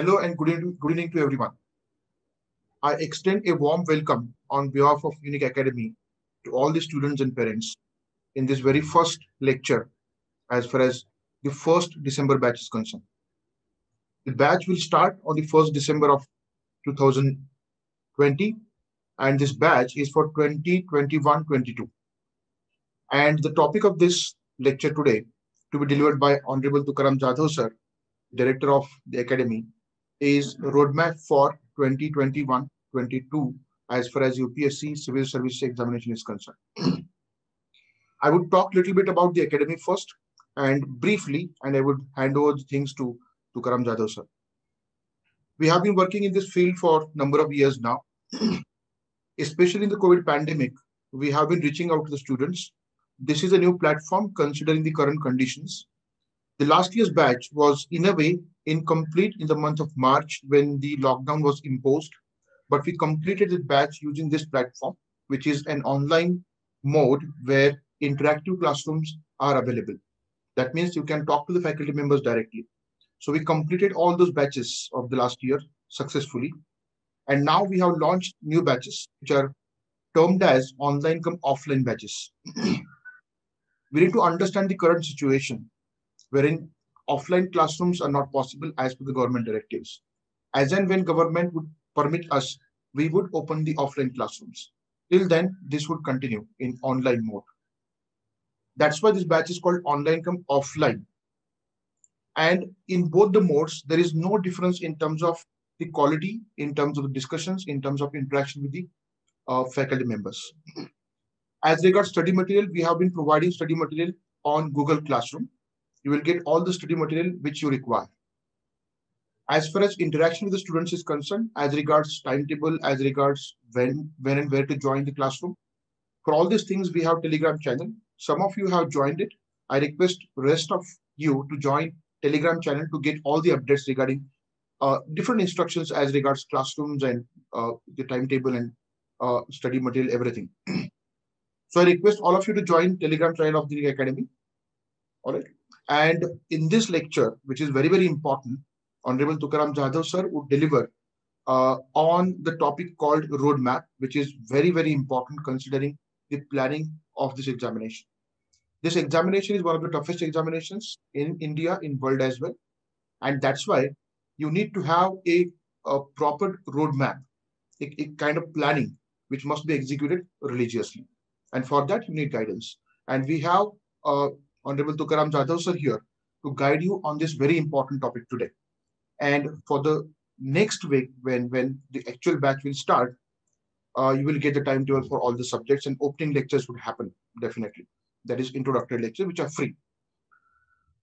Hello and good evening, good evening to everyone. I extend a warm welcome on behalf of Unique Academy to all the students and parents in this very first lecture as far as the first December batch is concerned. The batch will start on the 1st December of 2020 and this batch is for 2021-22. And the topic of this lecture today to be delivered by Honorable Tukaram Jadhav sir, Director of the Academy, is roadmap for 2021-22 as far as UPSC civil service examination is concerned. I would talk a little bit about the academy first and briefly, and I would hand over the things to, Tukaram Jadhav sir. We have been working in this field for a number of years now. Especially in the COVID pandemic, we have been reaching out to the students. This is a new platform considering the current conditions the last year's batch was, in a way, incomplete in the month of March when the lockdown was imposed. But we completed the batch using this platform, which is an online mode where interactive classrooms are available. That means you can talk to the faculty members directly. So we completed all those batches of the last year successfully. And now we have launched new batches, which are termed as online cum offline batches. we need to understand the current situation wherein offline classrooms are not possible as per the government directives. As and when government would permit us, we would open the offline classrooms. Till then, this would continue in online mode. That's why this batch is called online cum offline. And in both the modes, there is no difference in terms of the quality, in terms of the discussions, in terms of interaction with the uh, faculty members. As regards study material, we have been providing study material on Google Classroom you will get all the study material which you require. As far as interaction with the students is concerned, as regards timetable, as regards when, when and where to join the classroom, for all these things, we have Telegram channel. Some of you have joined it. I request rest of you to join Telegram channel to get all the updates regarding uh, different instructions as regards classrooms and uh, the timetable and uh, study material, everything. so I request all of you to join Telegram channel of the Academy. All right. And in this lecture, which is very, very important, Honorable Tukaram Jadhav sir would deliver uh, on the topic called roadmap, which is very, very important considering the planning of this examination. This examination is one of the toughest examinations in India, in world as well. And that's why you need to have a, a proper roadmap, a, a kind of planning, which must be executed religiously. And for that, you need guidance. And we have uh, Honorable Tukaram Jadhav sir here to guide you on this very important topic today. And for the next week, when, when the actual batch will start, uh, you will get the timetable for all the subjects and opening lectures would happen, definitely. That is introductory lectures, which are free.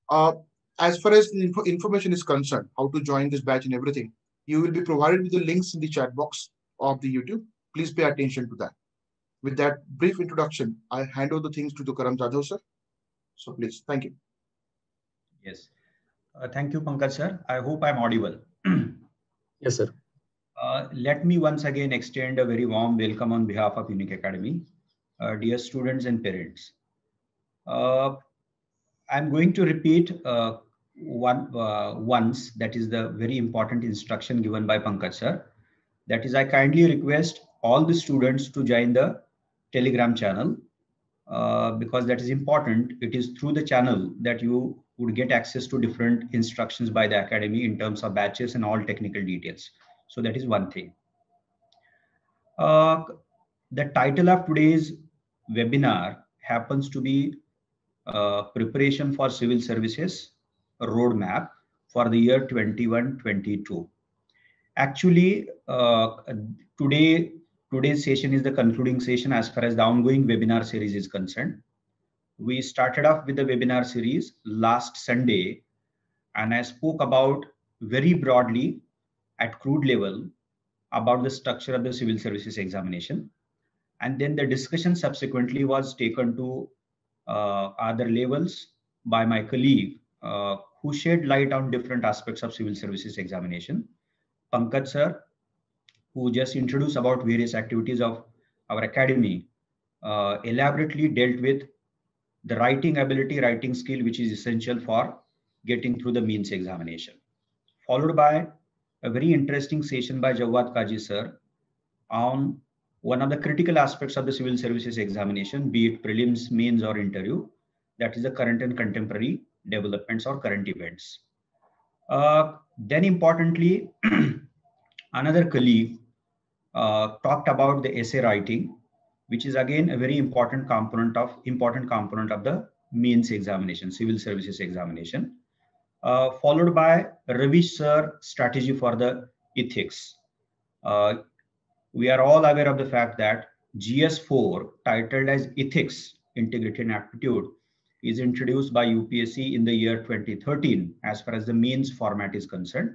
Uh, as far as info information is concerned, how to join this batch and everything, you will be provided with the links in the chat box of the YouTube. Please pay attention to that. With that brief introduction, I hand over the things to Tukaram Jadhav sir. So please, thank you. Yes. Uh, thank you, Pankaj sir. I hope I'm audible. yes, sir. Uh, let me once again extend a very warm welcome on behalf of Unique Academy. Uh, dear students and parents. Uh, I'm going to repeat uh, one uh, once, that is the very important instruction given by Pankaj sir. That is, I kindly request all the students to join the Telegram channel uh, because that is important. It is through the channel that you would get access to different instructions by the academy in terms of batches and all technical details. So that is one thing. Uh, the title of today's webinar happens to be uh, preparation for civil services roadmap for the year 21-22. Actually, uh, today Today's session is the concluding session as far as the ongoing webinar series is concerned. We started off with the webinar series last Sunday, and I spoke about very broadly at crude level about the structure of the civil services examination. And then the discussion subsequently was taken to uh, other levels by my colleague uh, who shed light on different aspects of civil services examination. Pankaj sir who just introduced about various activities of our academy, uh, elaborately dealt with the writing ability, writing skill, which is essential for getting through the mains examination. Followed by a very interesting session by Jawad Kaji sir on one of the critical aspects of the civil services examination, be it prelims, mains, or interview, that is the current and contemporary developments or current events. Uh, then importantly, another colleague talked about the essay writing, which is again a very important component of important component of the mains examination, civil services examination, uh, followed by Ravish sir strategy for the ethics. Uh, we are all aware of the fact that GS4 titled as ethics, integrity and aptitude is introduced by UPSC in the year 2013 as far as the mains format is concerned.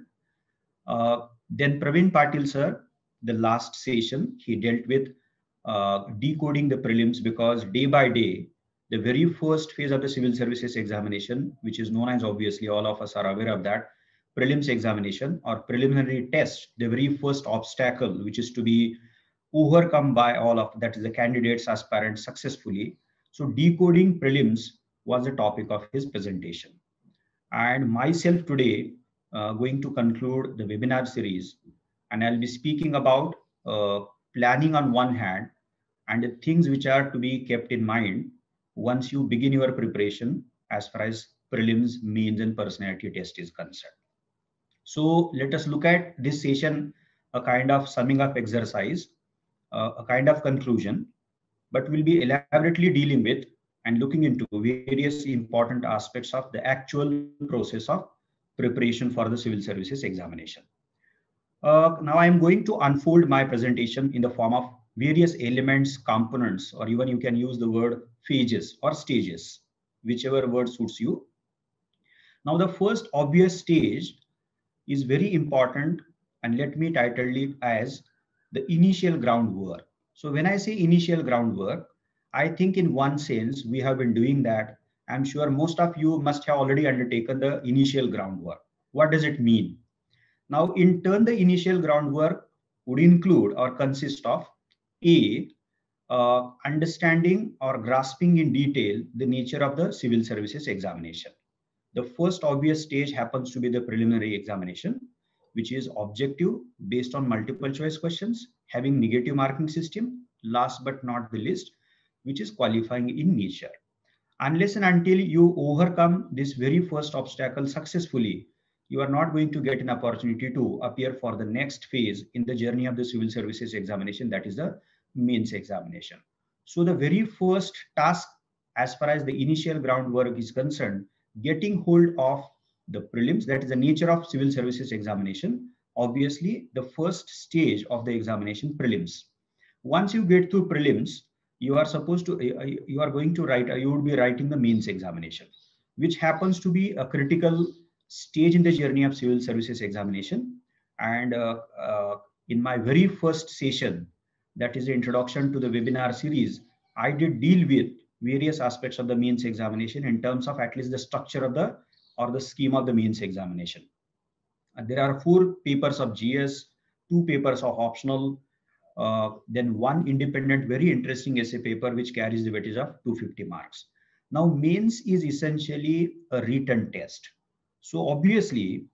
Uh, then Praveen Patil sir, the last session, he dealt with uh, decoding the prelims because day by day, the very first phase of the civil services examination, which is known as obviously all of us are aware of that, prelims examination or preliminary test, the very first obstacle, which is to be overcome by all of that is the candidates aspirants successfully. So decoding prelims was the topic of his presentation. And myself today uh, going to conclude the webinar series and I'll be speaking about uh, planning on one hand and the things which are to be kept in mind once you begin your preparation as far as prelims, mains, and personality test is concerned. So let us look at this session, a kind of summing up exercise, uh, a kind of conclusion, but we'll be elaborately dealing with and looking into various important aspects of the actual process of preparation for the civil services examination. Uh, now I'm going to unfold my presentation in the form of various elements, components, or even you can use the word phases or stages, whichever word suits you. Now the first obvious stage is very important and let me title it as the initial groundwork. So when I say initial groundwork, I think in one sense we have been doing that. I'm sure most of you must have already undertaken the initial groundwork. What does it mean? Now, in turn, the initial groundwork would include or consist of A, uh, understanding or grasping in detail the nature of the civil services examination. The first obvious stage happens to be the preliminary examination, which is objective based on multiple choice questions, having negative marking system, last but not the least, which is qualifying in nature. Unless and until you overcome this very first obstacle successfully, you are not going to get an opportunity to appear for the next phase in the journey of the civil services examination, that is the mains examination. So the very first task as far as the initial groundwork is concerned, getting hold of the prelims, that is the nature of civil services examination, obviously the first stage of the examination prelims. Once you get through prelims, you are supposed to, uh, uh, you are going to write, uh, you would be writing the mains examination, which happens to be a critical stage in the journey of civil services examination. And uh, uh, in my very first session, that is the introduction to the webinar series, I did deal with various aspects of the mains examination in terms of at least the structure of the or the scheme of the mains examination. And there are four papers of GS, two papers of optional, uh, then one independent, very interesting essay paper which carries the weightage of 250 marks. Now, mains is essentially a written test. So obviously,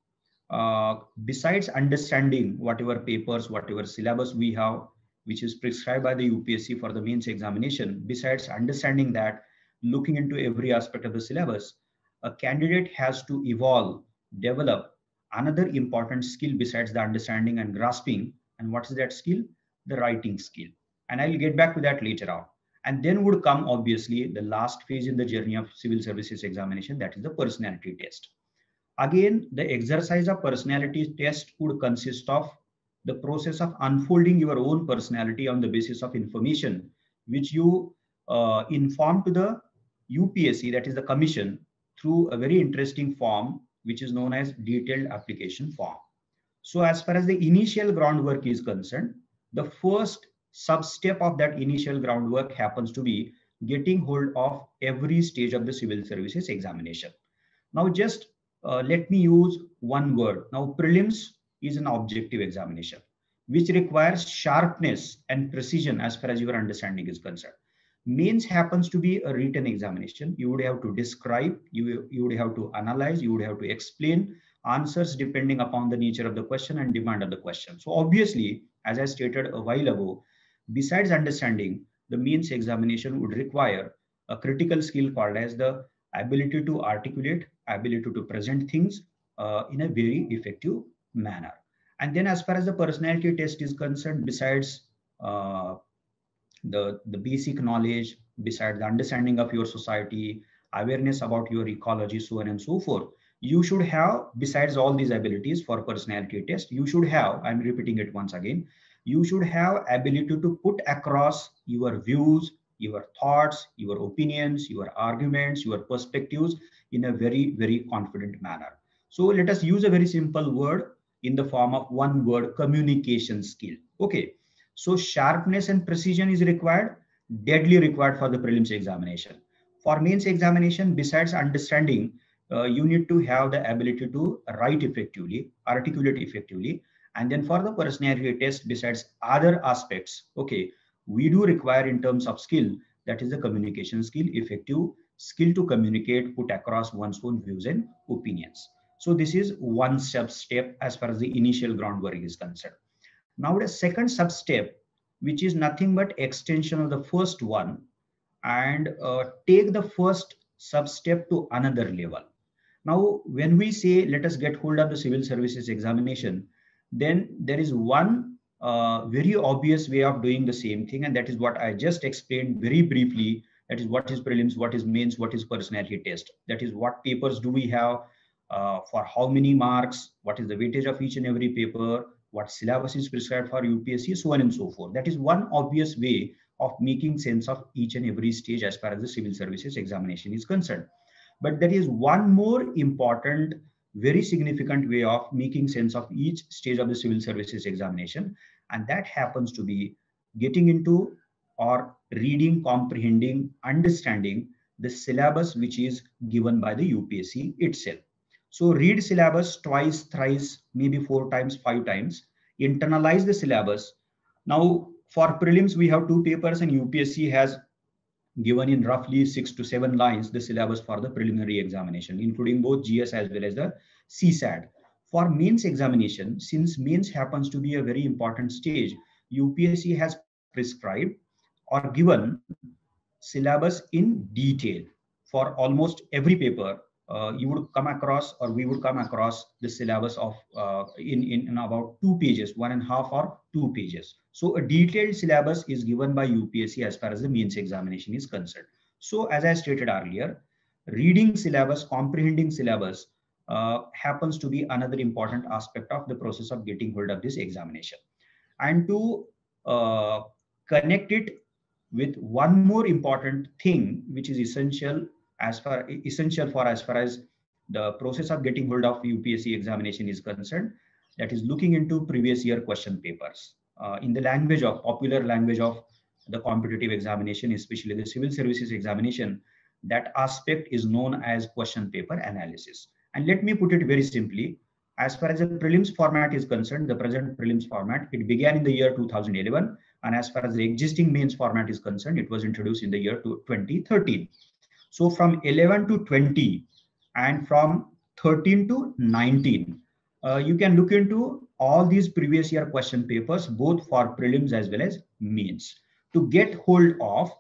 uh, besides understanding whatever papers, whatever syllabus we have, which is prescribed by the UPSC for the mains examination, besides understanding that, looking into every aspect of the syllabus, a candidate has to evolve, develop another important skill besides the understanding and grasping. And what is that skill? The writing skill. And I'll get back to that later on. And then would come, obviously, the last phase in the journey of civil services examination, that is the personality test. Again, the exercise of personality test would consist of the process of unfolding your own personality on the basis of information which you uh, inform to the UPSC, that is the commission, through a very interesting form which is known as detailed application form. So as far as the initial groundwork is concerned, the first sub-step of that initial groundwork happens to be getting hold of every stage of the civil services examination. Now just uh, let me use one word. Now prelims is an objective examination, which requires sharpness and precision as far as your understanding is concerned. Mains happens to be a written examination. You would have to describe, you, you would have to analyze, you would have to explain answers depending upon the nature of the question and demand of the question. So obviously, as I stated a while ago, besides understanding, the mains examination would require a critical skill called as the ability to articulate, ability to present things uh, in a very effective manner. And then as far as the personality test is concerned, besides uh, the, the basic knowledge, besides the understanding of your society, awareness about your ecology, so on and so forth, you should have, besides all these abilities for personality test, you should have, I'm repeating it once again, you should have ability to put across your views, your thoughts, your opinions, your arguments, your perspectives in a very, very confident manner. So let us use a very simple word in the form of one word communication skill. Okay. So sharpness and precision is required, deadly required for the prelims examination. For mains examination, besides understanding, uh, you need to have the ability to write effectively, articulate effectively. And then for the personality test, besides other aspects, okay, we do require in terms of skill, that is the communication skill, effective skill to communicate, put across one's own views and opinions. So this is one sub step as far as the initial groundwork is concerned. Now the second sub step, which is nothing but extension of the first one and uh, take the first sub step to another level. Now, when we say, let us get hold of the civil services examination, then there is one uh, very obvious way of doing the same thing. And that is what I just explained very briefly. That is what is prelims, what is mains, what is personality test. That is what papers do we have, uh, for how many marks, what is the weightage of each and every paper, what syllabus is prescribed for UPSC, so on and so forth. That is one obvious way of making sense of each and every stage as far as the civil services examination is concerned. But there is one more important, very significant way of making sense of each stage of the civil services examination. And that happens to be getting into or reading, comprehending, understanding the syllabus which is given by the UPSC itself. So read syllabus twice, thrice, maybe four times, five times, internalize the syllabus. Now for prelims, we have two papers and UPSC has given in roughly six to seven lines the syllabus for the preliminary examination, including both GS as well as the CSAT. For mains examination, since mains happens to be a very important stage, UPSC has prescribed or given syllabus in detail for almost every paper uh, you would come across or we would come across the syllabus of uh, in, in, in, about two pages, one and a half or two pages. So a detailed syllabus is given by UPSC as far as the mains examination is concerned. So as I stated earlier, reading syllabus, comprehending syllabus uh, happens to be another important aspect of the process of getting hold of this examination. And to uh, connect it with one more important thing, which is essential as far essential for as far as the process of getting hold of UPSC examination is concerned, that is looking into previous year question papers uh, in the language of popular language of the competitive examination, especially the civil services examination. That aspect is known as question paper analysis. And let me put it very simply. As far as the prelims format is concerned, the present prelims format, it began in the year 2011. And as far as the existing mains format is concerned, it was introduced in the year 2013. So from 11 to 20 and from 13 to 19, uh, you can look into all these previous year question papers, both for prelims as well as mains to get hold of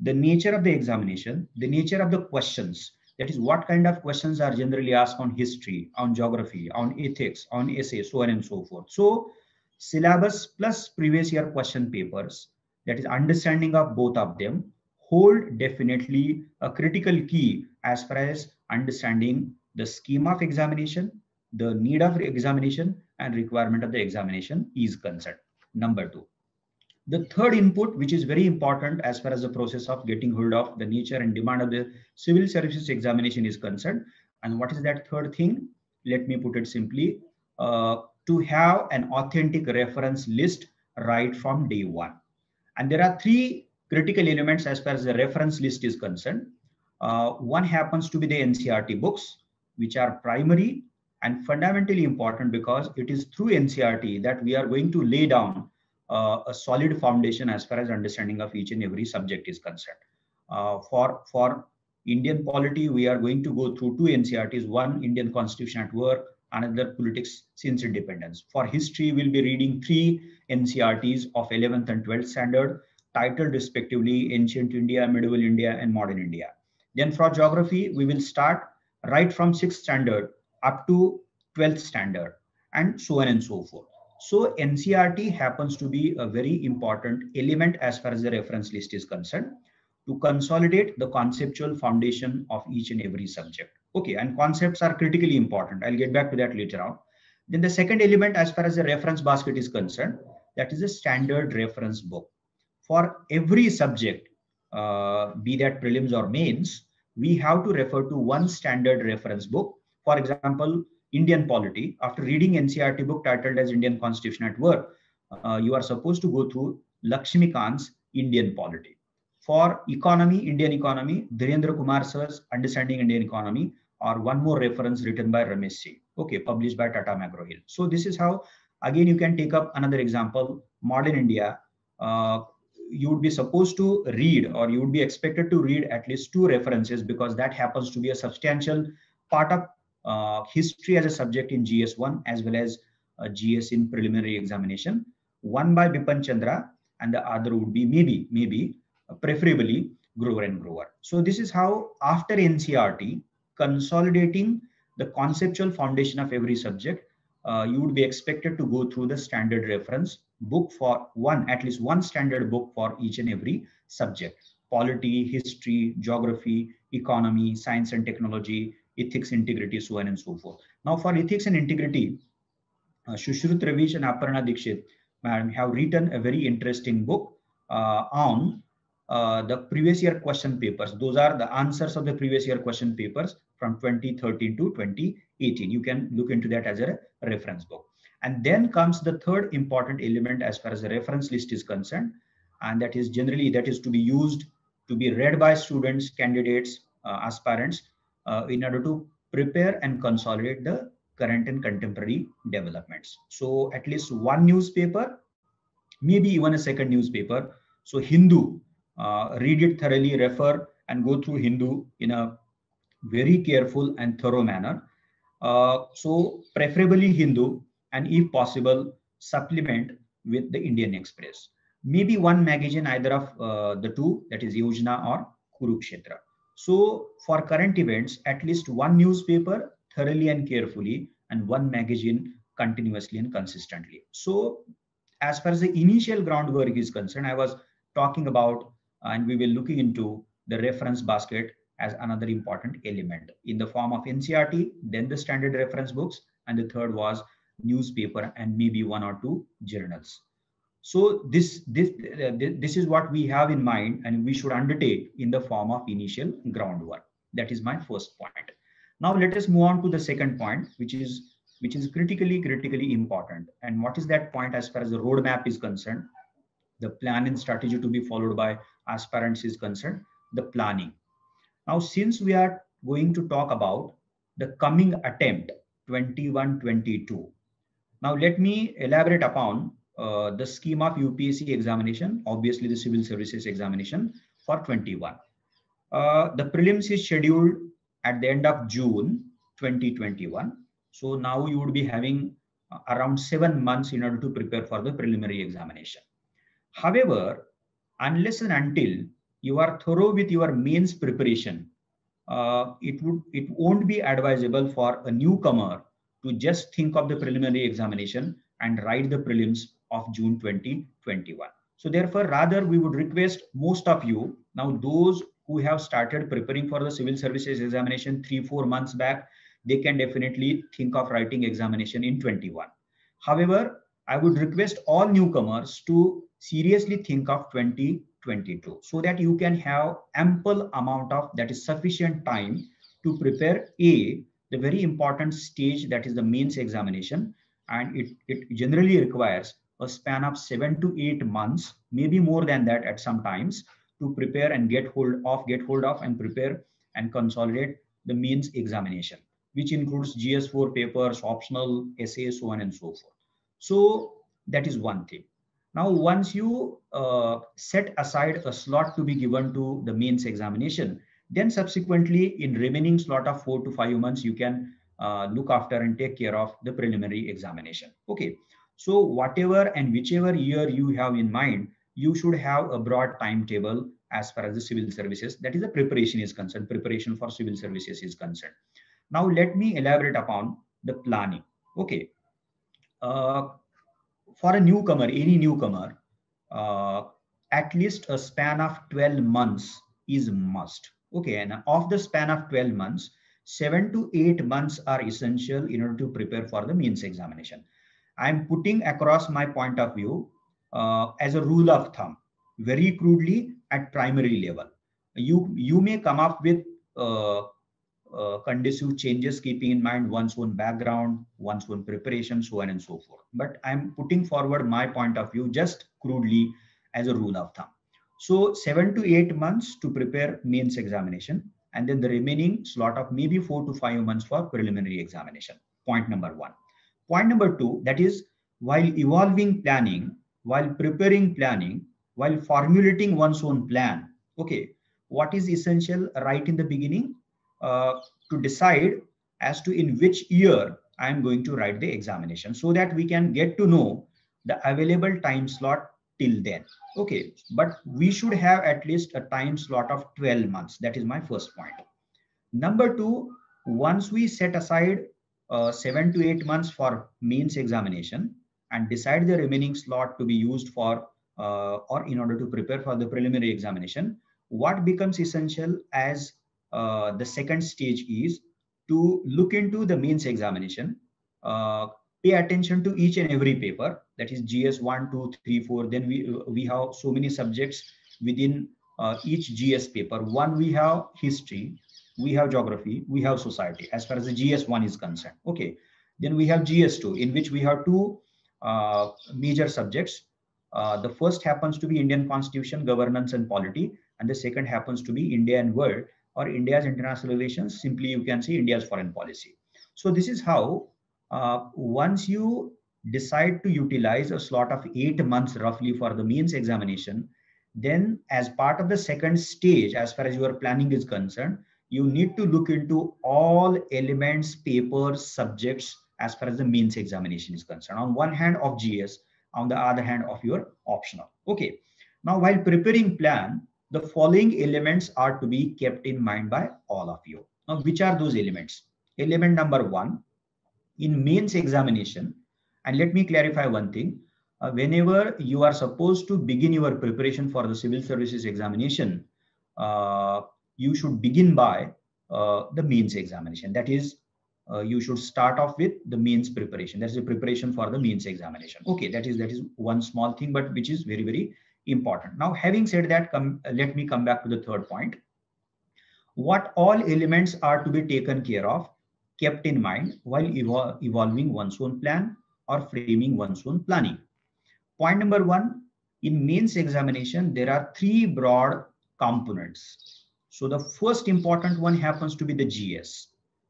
the nature of the examination, the nature of the questions. That is what kind of questions are generally asked on history, on geography, on ethics, on essay, so on and so forth. So syllabus plus previous year question papers, that is understanding of both of them hold definitely a critical key as far as understanding the scheme of examination, the need of examination and requirement of the examination is concerned. Number two. The third input, which is very important as far as the process of getting hold of the nature and demand of the civil services examination is concerned. And what is that third thing? Let me put it simply, uh, to have an authentic reference list right from day one. And there are three critical elements as far as the reference list is concerned. Uh, one happens to be the NCERT books, which are primary and fundamentally important because it is through NCERT that we are going to lay down uh, a solid foundation as far as understanding of each and every subject is concerned. Uh, for, for Indian polity, we are going to go through two NCERTs, one Indian Constitution at Work another politics since independence. For history, we'll be reading three NCERTs of 11th and 12th standard, titled respectively Ancient India, Medieval India, and Modern India. Then for geography, we will start right from 6th standard up to 12th standard and so on and so forth. So NCERT happens to be a very important element as far as the reference list is concerned to consolidate the conceptual foundation of each and every subject. Okay, and concepts are critically important. I'll get back to that later on. Then the second element as far as the reference basket is concerned, that is a standard reference book. For every subject, uh, be that prelims or mains, we have to refer to one standard reference book. For example, Indian polity. After reading NCERT book titled as Indian Constitution at Work, uh, you are supposed to go through Lakshmi Lakshmikant's Indian polity. For economy, Indian economy, Dhirendra Kumar Understanding Indian Economy, or one more reference written by Ramesh C. Okay, published by Tata McGraw Hill. So this is how, again, you can take up another example, Modern India. Uh, you would be supposed to read or you would be expected to read at least two references because that happens to be a substantial part of history as a subject in GS1 as well as uh, GS in preliminary examination. One by Bipan Chandra and the other would be maybe, maybe, uh, preferably Grover and Grover. So this is how after NCERT, consolidating the conceptual foundation of every subject, uh, you would be expected to go through the standard reference book for one, at least one standard book for each and every subject. Polity, history, geography, economy, science and technology, ethics, integrity, so on and so forth. Now for ethics and integrity, uh, Shushrut Ravish and Aparna Dikshit have written a very interesting book uh, on uh, the previous year question papers. Those are the answers of the previous year question papers from 2013 to 2018. You can look into that as a reference book. And then comes the third important element as far as the reference list is concerned. And that is generally that is to be used to be read by students, candidates, uh, aspirants in order to prepare and consolidate the current and contemporary developments. So at least one newspaper, maybe even a second newspaper. So Hindu, uh, read it thoroughly, refer and go through Hindu in a very careful and thorough manner. Uh, so preferably Hindu and if possible, supplement with the Indian Express. Maybe one magazine either of uh, the two, that is Yojana or Kurukshetra. So for current events, at least one newspaper thoroughly and carefully and one magazine continuously and consistently. So as far as the initial groundwork is concerned, I was talking about and we will looking into the reference basket as another important element in the form of NCERT, then the standard reference books, and the third was newspaper and maybe one or two journals. So this, this, uh, this is what we have in mind and we should undertake in the form of initial groundwork. That is my first point. Now let us move on to the second point, which is which is critically, critically important. And what is that point as far as the roadmap is concerned? The plan and strategy to be followed by aspirants is concerned, the planning. Now, since we are going to talk about the coming attempt 21-22, now let me elaborate upon uh, the scheme of UPSC examination, obviously the civil services examination for 21. Uh, the prelims is scheduled at the end of June 2021. So now you would be having uh, around seven months in order to prepare for the preliminary examination. However, unless and until you are thorough with your mains preparation, uh, it would it won't be advisable for a newcomer to just think of the preliminary examination and write the prelims of June 2021. So therefore, rather we would request most of you, now those who have started preparing for the civil services examination three, four months back, they can definitely think of writing examination in 21. However, I would request all newcomers to seriously think of 2022 so that you can have ample amount of that is sufficient time to prepare a the very important stage that is the mains examination and it, it generally requires a span of seven to eight months, maybe more than that at some times, to prepare and get hold of, get hold of and prepare and consolidate the mains examination, which includes GS4 papers, optional essays, so on and so forth. So that is one thing. Now, once you uh, set aside a slot to be given to the mains examination, then subsequently in remaining slot of four to five months, you can uh, look after and take care of the preliminary examination. Okay. So whatever and whichever year you have in mind, you should have a broad timetable as far as the civil services, that is the preparation is concerned, preparation for civil services is concerned. Now let me elaborate upon the planning. Okay. Uh, for a newcomer, any newcomer, uh, at least a span of 12 months is must. Okay, and of the span of 12 months, seven to eight months are essential in order to prepare for the mains examination. I'm putting across my point of view uh, as a rule of thumb, very crudely at primary level. You, you may come up with uh, uh, conducive changes, keeping in mind one's own background, one's own preparation, so on and so forth. But I'm putting forward my point of view just crudely as a rule of thumb. So seven to eight months to prepare mains examination, and then the remaining slot of maybe four to five months for preliminary examination. Point number one. Point number two, that is while evolving planning, while preparing planning, while formulating one's own plan, okay, what is essential right in the beginning uh, to decide as to in which year I'm going to write the examination so that we can get to know the available time slot till then. Okay, but we should have at least a time slot of 12 months. That is my first point. Number two, once we set aside seven to eight months for mains examination and decide the remaining slot to be used for uh, or in order to prepare for the preliminary examination, what becomes essential as uh, the second stage is to look into the mains examination, uh, pay attention to each and every paper, that is GS 1, 2, 3, 4. Then we, we have so many subjects within uh, each GS paper. One, we have history, we have geography, we have society as far as the GS1 is concerned. Okay. Then we have GS2 in which we have two uh, major subjects. Uh, the first happens to be Indian constitution, governance and polity. And the second happens to be India and world or India's international relations, simply you can see India's foreign policy. So this is how uh, once you decide to utilize a slot of eight months roughly for the mains examination, then as part of the second stage, as far as your planning is concerned, you need to look into all elements, papers, subjects as far as the mains examination is concerned. On one hand of GS, on the other hand of your optional. Okay. Now, while preparing plan, the following elements are to be kept in mind by all of you. Now, which are those elements? Element number one, in mains examination, and let me clarify one thing. Uh, whenever you are supposed to begin your preparation for the civil services examination, uh, you should begin by uh, the mains examination. That is, uh, you should start off with the mains preparation. That's the preparation for the mains examination. Okay, that is that is one small thing, but which is very very important. Now, having said that, come, let me come back to the third point. What all elements are to be taken care of, kept in mind while evol evolving one's own plan or framing one's own planning. Point number one, in mains examination, there are three broad components. So the first important one happens to be the GS.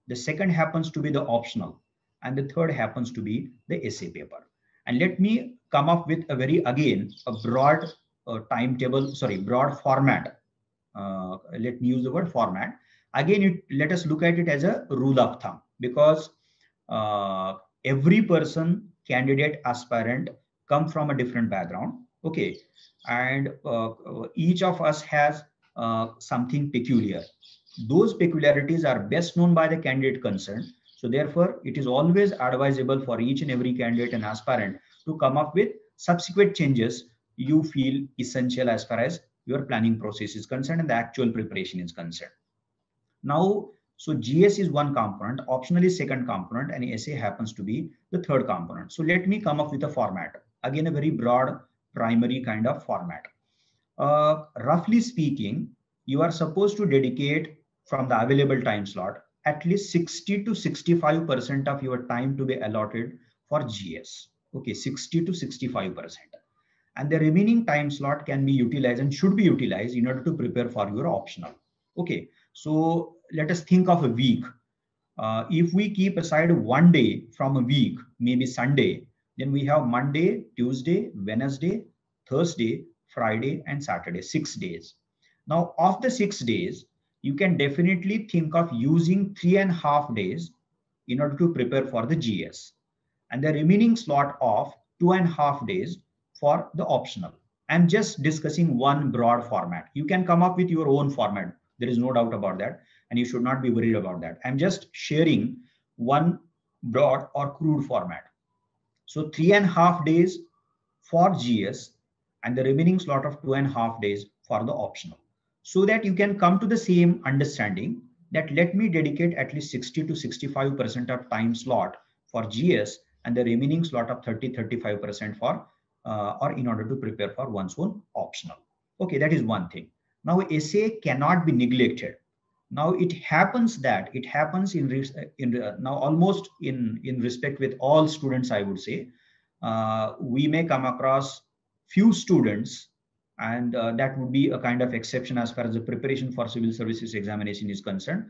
The second happens to be the optional. And the third happens to be the essay paper. And let me come up with a very, again, a broad uh, timetable, sorry, broad format. Uh, let me use the word format. Again, it, let us look at it as a rule of thumb because uh, every person, candidate, aspirant come from a different background. Okay. And uh, each of us has uh, something peculiar. Those peculiarities are best known by the candidate concerned. So therefore, it is always advisable for each and every candidate and aspirant to come up with subsequent changes you feel essential as far as your planning process is concerned and the actual preparation is concerned. Now, so GS is one component, optional is second component, and essay happens to be the third component. So let me come up with a format. Again, a very broad primary kind of format. Uh, roughly speaking, you are supposed to dedicate from the available time slot at least 60 to 65% of your time to be allotted for GS. Okay, 60 to 65% and the remaining time slot can be utilized and should be utilized in order to prepare for your optional. Okay, so let us think of a week. Uh, if we keep aside one day from a week, maybe Sunday, then we have Monday, Tuesday, Wednesday, Thursday, Friday, and Saturday, six days. Now, of the six days, you can definitely think of using three and a half days in order to prepare for the GS and the remaining slot of two and a half days for the optional. I'm just discussing one broad format. You can come up with your own format. There is no doubt about that. And you should not be worried about that. I'm just sharing one broad or crude format. So three and a half days for GS and the remaining slot of two and a half days for the optional. So that you can come to the same understanding that let me dedicate at least 60 to 65% of time slot for GS and the remaining slot of 30, 35% for uh, or in order to prepare for one's own optional. Okay, that is one thing. Now essay cannot be neglected. Now it happens that it happens in in uh, now almost in in respect with all students. I would say uh, we may come across few students and uh, that would be a kind of exception as far as the preparation for civil services examination is concerned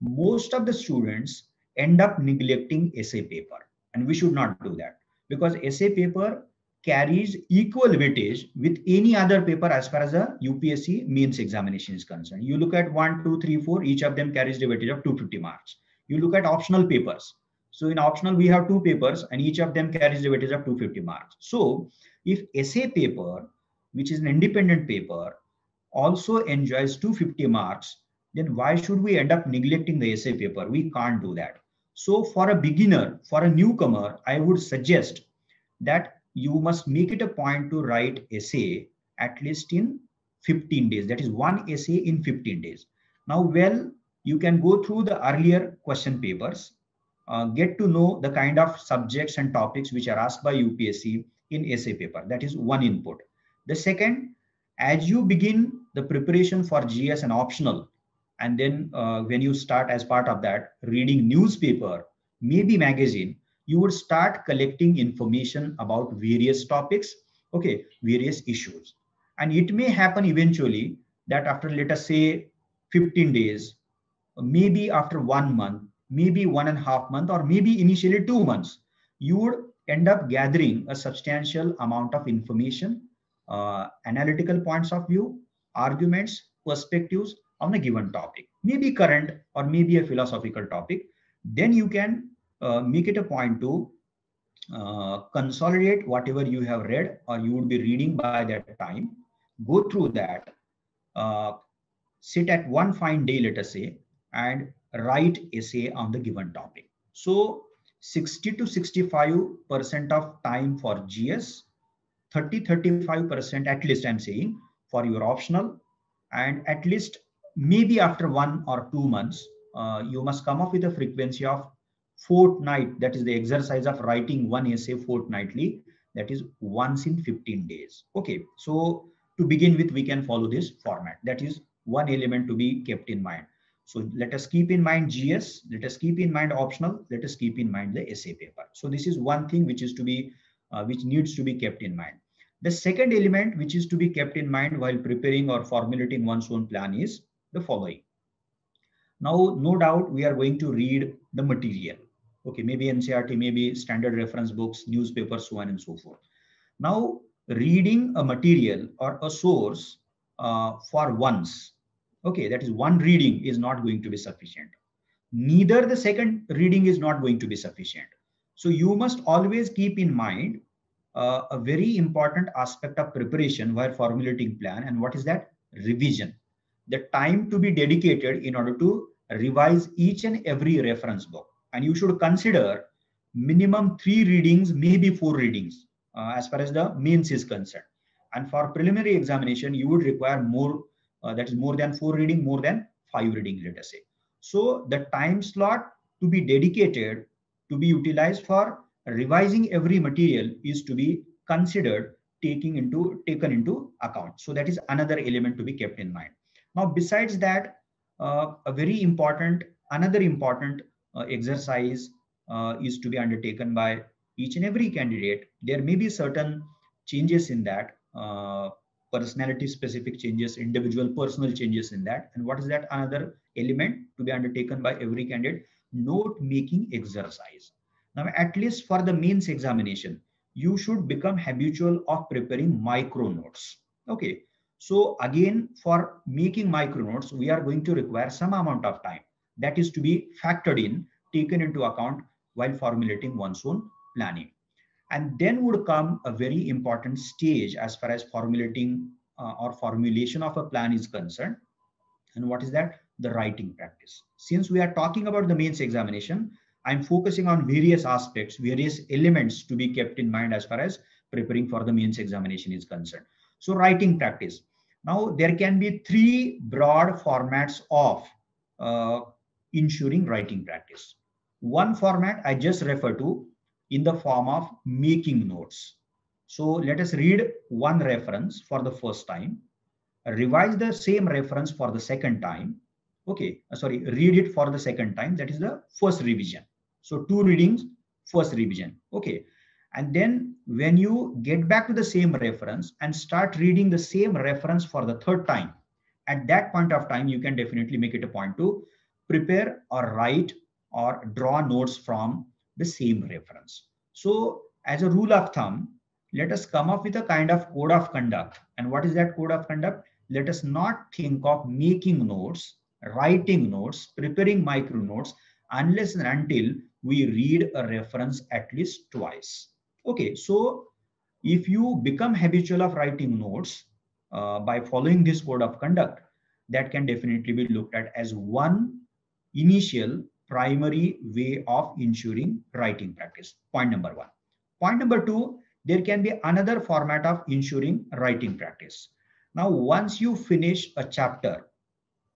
most of the students end up neglecting essay paper and we should not do that because essay paper carries equal weightage with any other paper as far as the UPSC mains examination is concerned. You look at one, two, three, four, each of them carries the weightage of 250 marks. You look at optional papers. So in optional, we have two papers and each of them carries the weightage of 250 marks. So if essay paper, which is an independent paper, also enjoys 250 marks, then why should we end up neglecting the essay paper? We can't do that. So for a beginner, for a newcomer, I would suggest that you must make it a point to write essay at least in 15 days. That is one essay in 15 days. Now, well, you can go through the earlier question papers, uh, get to know the kind of subjects and topics which are asked by UPSC in essay paper. That is one input. The second, as you begin the preparation for GS and optional, and then uh, when you start as part of that reading newspaper, maybe magazine, you would start collecting information about various topics, okay, various issues. And it may happen eventually that after, let us say, 15 days, maybe after one month, maybe one and a half month, or maybe initially two months, you would end up gathering a substantial amount of information, uh, analytical points of view, arguments, perspectives on a given topic, maybe current or maybe a philosophical topic. Then you can uh, make it a point to uh, consolidate whatever you have read or you would be reading by that time, go through that, uh, sit at one fine day, let us say, and write essay on the given topic. So 60 to 65% of time for GS, 30, 35% at least I'm saying for your optional. And at least maybe after one or two months, uh, you must come up with a frequency of fortnight. That is the exercise of writing one essay fortnightly. That is once in 15 days. Okay so to begin with we can follow this format. That is one element to be kept in mind so let us keep in mind gs let us keep in mind optional let us keep in mind the essay paper. So this is one thing which is to be uh, which needs to be kept in mind. The second element which is to be kept in mind while preparing or formulating one's own plan is the following. Now no doubt we are going to read the material. Okay maybe ncert maybe standard reference books newspapers so on and so forth. Now reading a material or a source uh, for once okay that is one reading is not going to be sufficient. Neither the second reading is not going to be sufficient. So you must always keep in mind uh, a very important aspect of preparation while formulating plan and what is that? Revision. The time to be dedicated in order to revise each and every reference book. And you should consider minimum three readings, maybe four readings, uh, as far as the mains is concerned. And for preliminary examination, you would require more, uh, that is more than four reading, more than five reading, let us say. So the time slot to be dedicated, to be utilized for revising every material is to be considered taking into taken into account. So that is another element to be kept in mind. Now, besides that, uh, a very important, another important uh, exercise uh, is to be undertaken by each and every candidate. There may be certain changes in that, uh, personality specific changes, individual personal changes in that. And what is that? Another element to be undertaken by every candidate, note making exercise. Now, at least for the mains examination, you should become habitual of preparing micro notes. Okay. So again, for making micro notes, we are going to require some amount of time that is to be factored in taken into account while formulating one's own planning. And then would come a very important stage as far as formulating uh, or formulation of a plan is concerned. And what is that? The writing practice. Since we are talking about the mains examination, I'm focusing on various aspects, various elements to be kept in mind as far as preparing for the mains examination is concerned. So writing practice. Now there can be three broad formats of uh, ensuring writing practice. One format I just refer to in the form of making notes. So let us read one reference for the first time, revise the same reference for the second time. Okay, uh, sorry, read it for the second time. That is the first revision. So two readings, first revision. Okay. And then when you get back to the same reference and start reading the same reference for the third time, at that point of time, you can definitely make it a point to prepare or write or draw notes from the same reference. So as a rule of thumb, let us come up with a kind of code of conduct. And what is that code of conduct? Let us not think of making notes, writing notes, preparing micro notes, unless and until we read a reference at least twice. Okay, so if you become habitual of writing notes uh, by following this code of conduct, that can definitely be looked at as one initial primary way of ensuring writing practice. Point number one. Point number two, there can be another format of ensuring writing practice. Now, once you finish a chapter,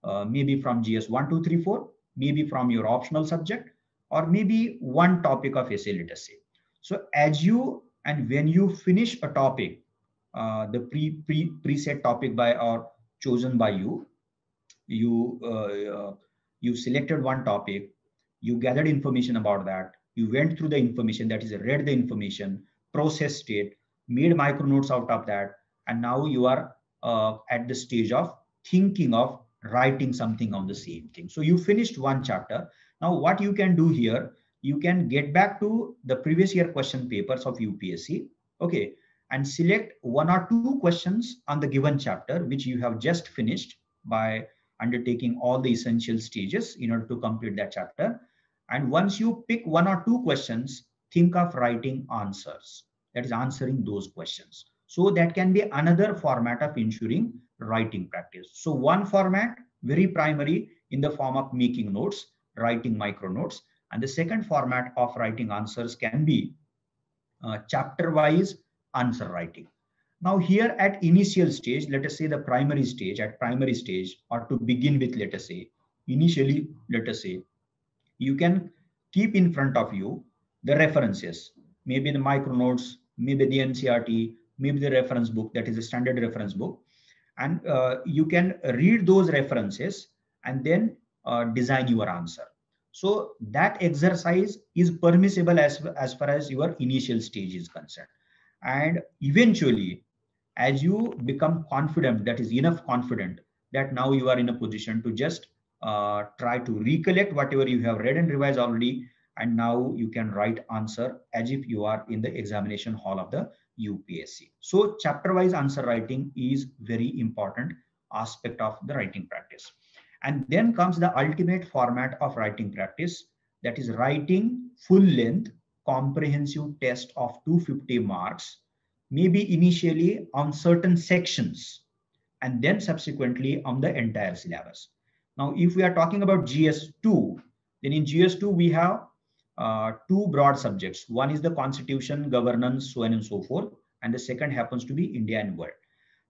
uh, maybe from GS 1, 2, 3, 4, maybe from your optional subject, or maybe one topic of essay, let us say. So as you and when you finish a topic, uh, the pre, pre preset topic by or chosen by you, you uh, uh, you selected one topic, you gathered information about that, you went through the information, that is read the information, processed it, made micro notes out of that, and now you are uh, at the stage of thinking of writing something on the same thing. So you finished one chapter. Now what you can do here, you can get back to the previous year question papers of UPSC, okay, and select one or two questions on the given chapter, which you have just finished by undertaking all the essential stages in order to complete that chapter. And once you pick one or two questions, think of writing answers, that is answering those questions. So that can be another format of ensuring writing practice. So one format, very primary in the form of making notes, writing micro notes. And the second format of writing answers can be uh, chapter wise answer writing. Now here at initial stage, let us say the primary stage, at primary stage, or to begin with, let us say, initially, let us say, you can keep in front of you the references, maybe the micro notes, maybe the NCERT, maybe the reference book, that is a standard reference book. And uh, you can read those references and then uh, design your answer. So that exercise is permissible as, as far as your initial stage is concerned. And eventually, as you become confident, that is enough confident that now you are in a position to just uh, try to recollect whatever you have read and revised already. And now you can write answer as if you are in the examination hall of the UPSC. So chapter wise answer writing is very important aspect of the writing practice. And then comes the ultimate format of writing practice that is writing full length comprehensive test of 250 marks, maybe initially on certain sections and then subsequently on the entire syllabus. Now, if we are talking about GS2, then in GS2 we have uh, two broad subjects. One is the constitution, governance, so on and so forth. And the second happens to be India and world.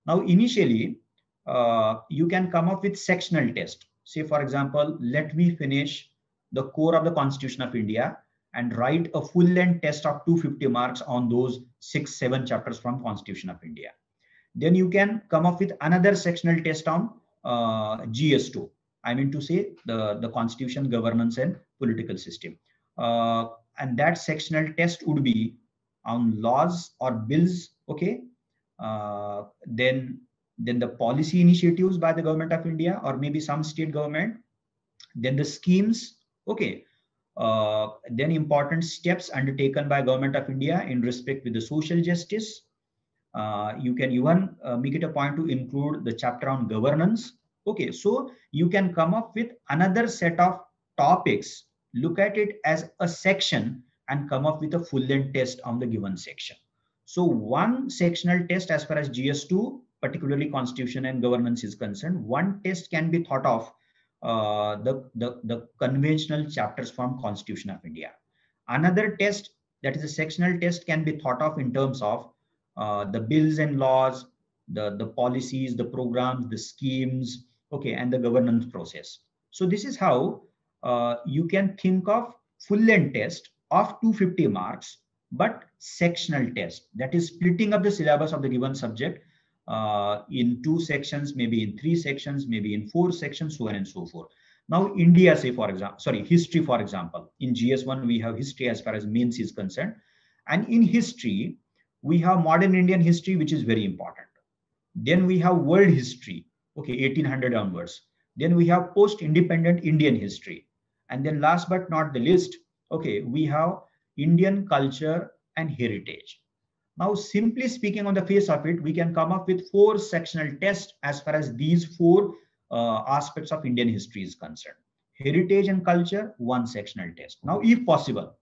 Now, initially, uh, you can come up with sectional test. Say, for example, let me finish the core of the Constitution of India and write a full length test of 250 marks on those six, seven chapters from Constitution of India. Then you can come up with another sectional test on uh, GS2. I mean to say the, the Constitution, governance and political system. Uh, and that sectional test would be on laws or bills, okay? Uh, then then the policy initiatives by the government of India or maybe some state government, then the schemes, okay, uh, then important steps undertaken by government of India in respect with the social justice. Uh, you can even uh, make it a point to include the chapter on governance. Okay, so you can come up with another set of topics look at it as a section and come up with a full length test on the given section. So one sectional test as far as GS2, particularly constitution and governance is concerned, one test can be thought of uh, the, the, the conventional chapters from Constitution of India. Another test that is a sectional test can be thought of in terms of uh, the bills and laws, the, the policies, the programs, the schemes, okay, and the governance process. So this is how uh, you can think of full length test of 250 marks, but sectional test that is splitting up the syllabus of the given subject uh, in two sections, maybe in three sections, maybe in four sections, so on and so forth. Now, India, say for example, sorry, history, for example, in GS1, we have history as far as mains is concerned. And in history, we have modern Indian history, which is very important. Then we have world history, okay, 1800 onwards. Then we have post-independent Indian history. And then last but not the least, okay, we have Indian culture and heritage. Now, simply speaking on the face of it, we can come up with four sectional tests as far as these four uh, aspects of Indian history is concerned. Heritage and culture, one sectional test. Now, if possible,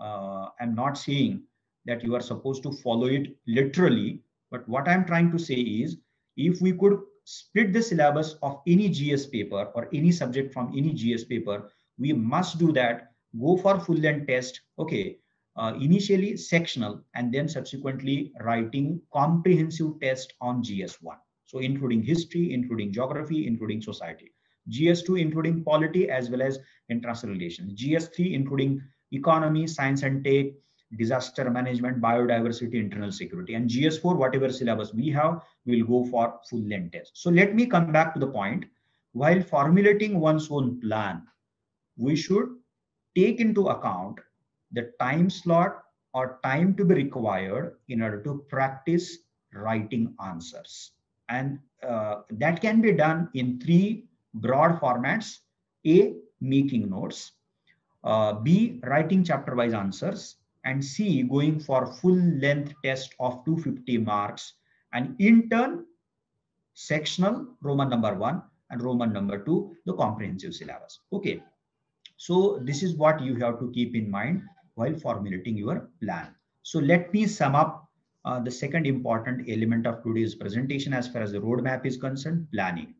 uh, I'm not saying that you are supposed to follow it literally, but what I'm trying to say is if we could split the syllabus of any GS paper or any subject from any GS paper, we must do that, go for full length test, okay, uh, initially sectional and then subsequently writing comprehensive test on GS1. So including history, including geography, including society. GS2 including polity as well as international relations. GS3 including economy, science and tech, disaster management, biodiversity, internal security. And GS4, whatever syllabus we have, we'll go for full length test. So let me come back to the point. While formulating one's own plan, we should take into account the time slot or time to be required in order to practice writing answers and uh, that can be done in three broad formats a making notes uh, b writing chapter wise answers and c going for full length test of 250 marks and in turn sectional roman number 1 and roman number 2 the comprehensive syllabus okay so this is what you have to keep in mind while formulating your plan so let me sum up uh, the second important element of today's presentation as far as the roadmap is concerned, planning.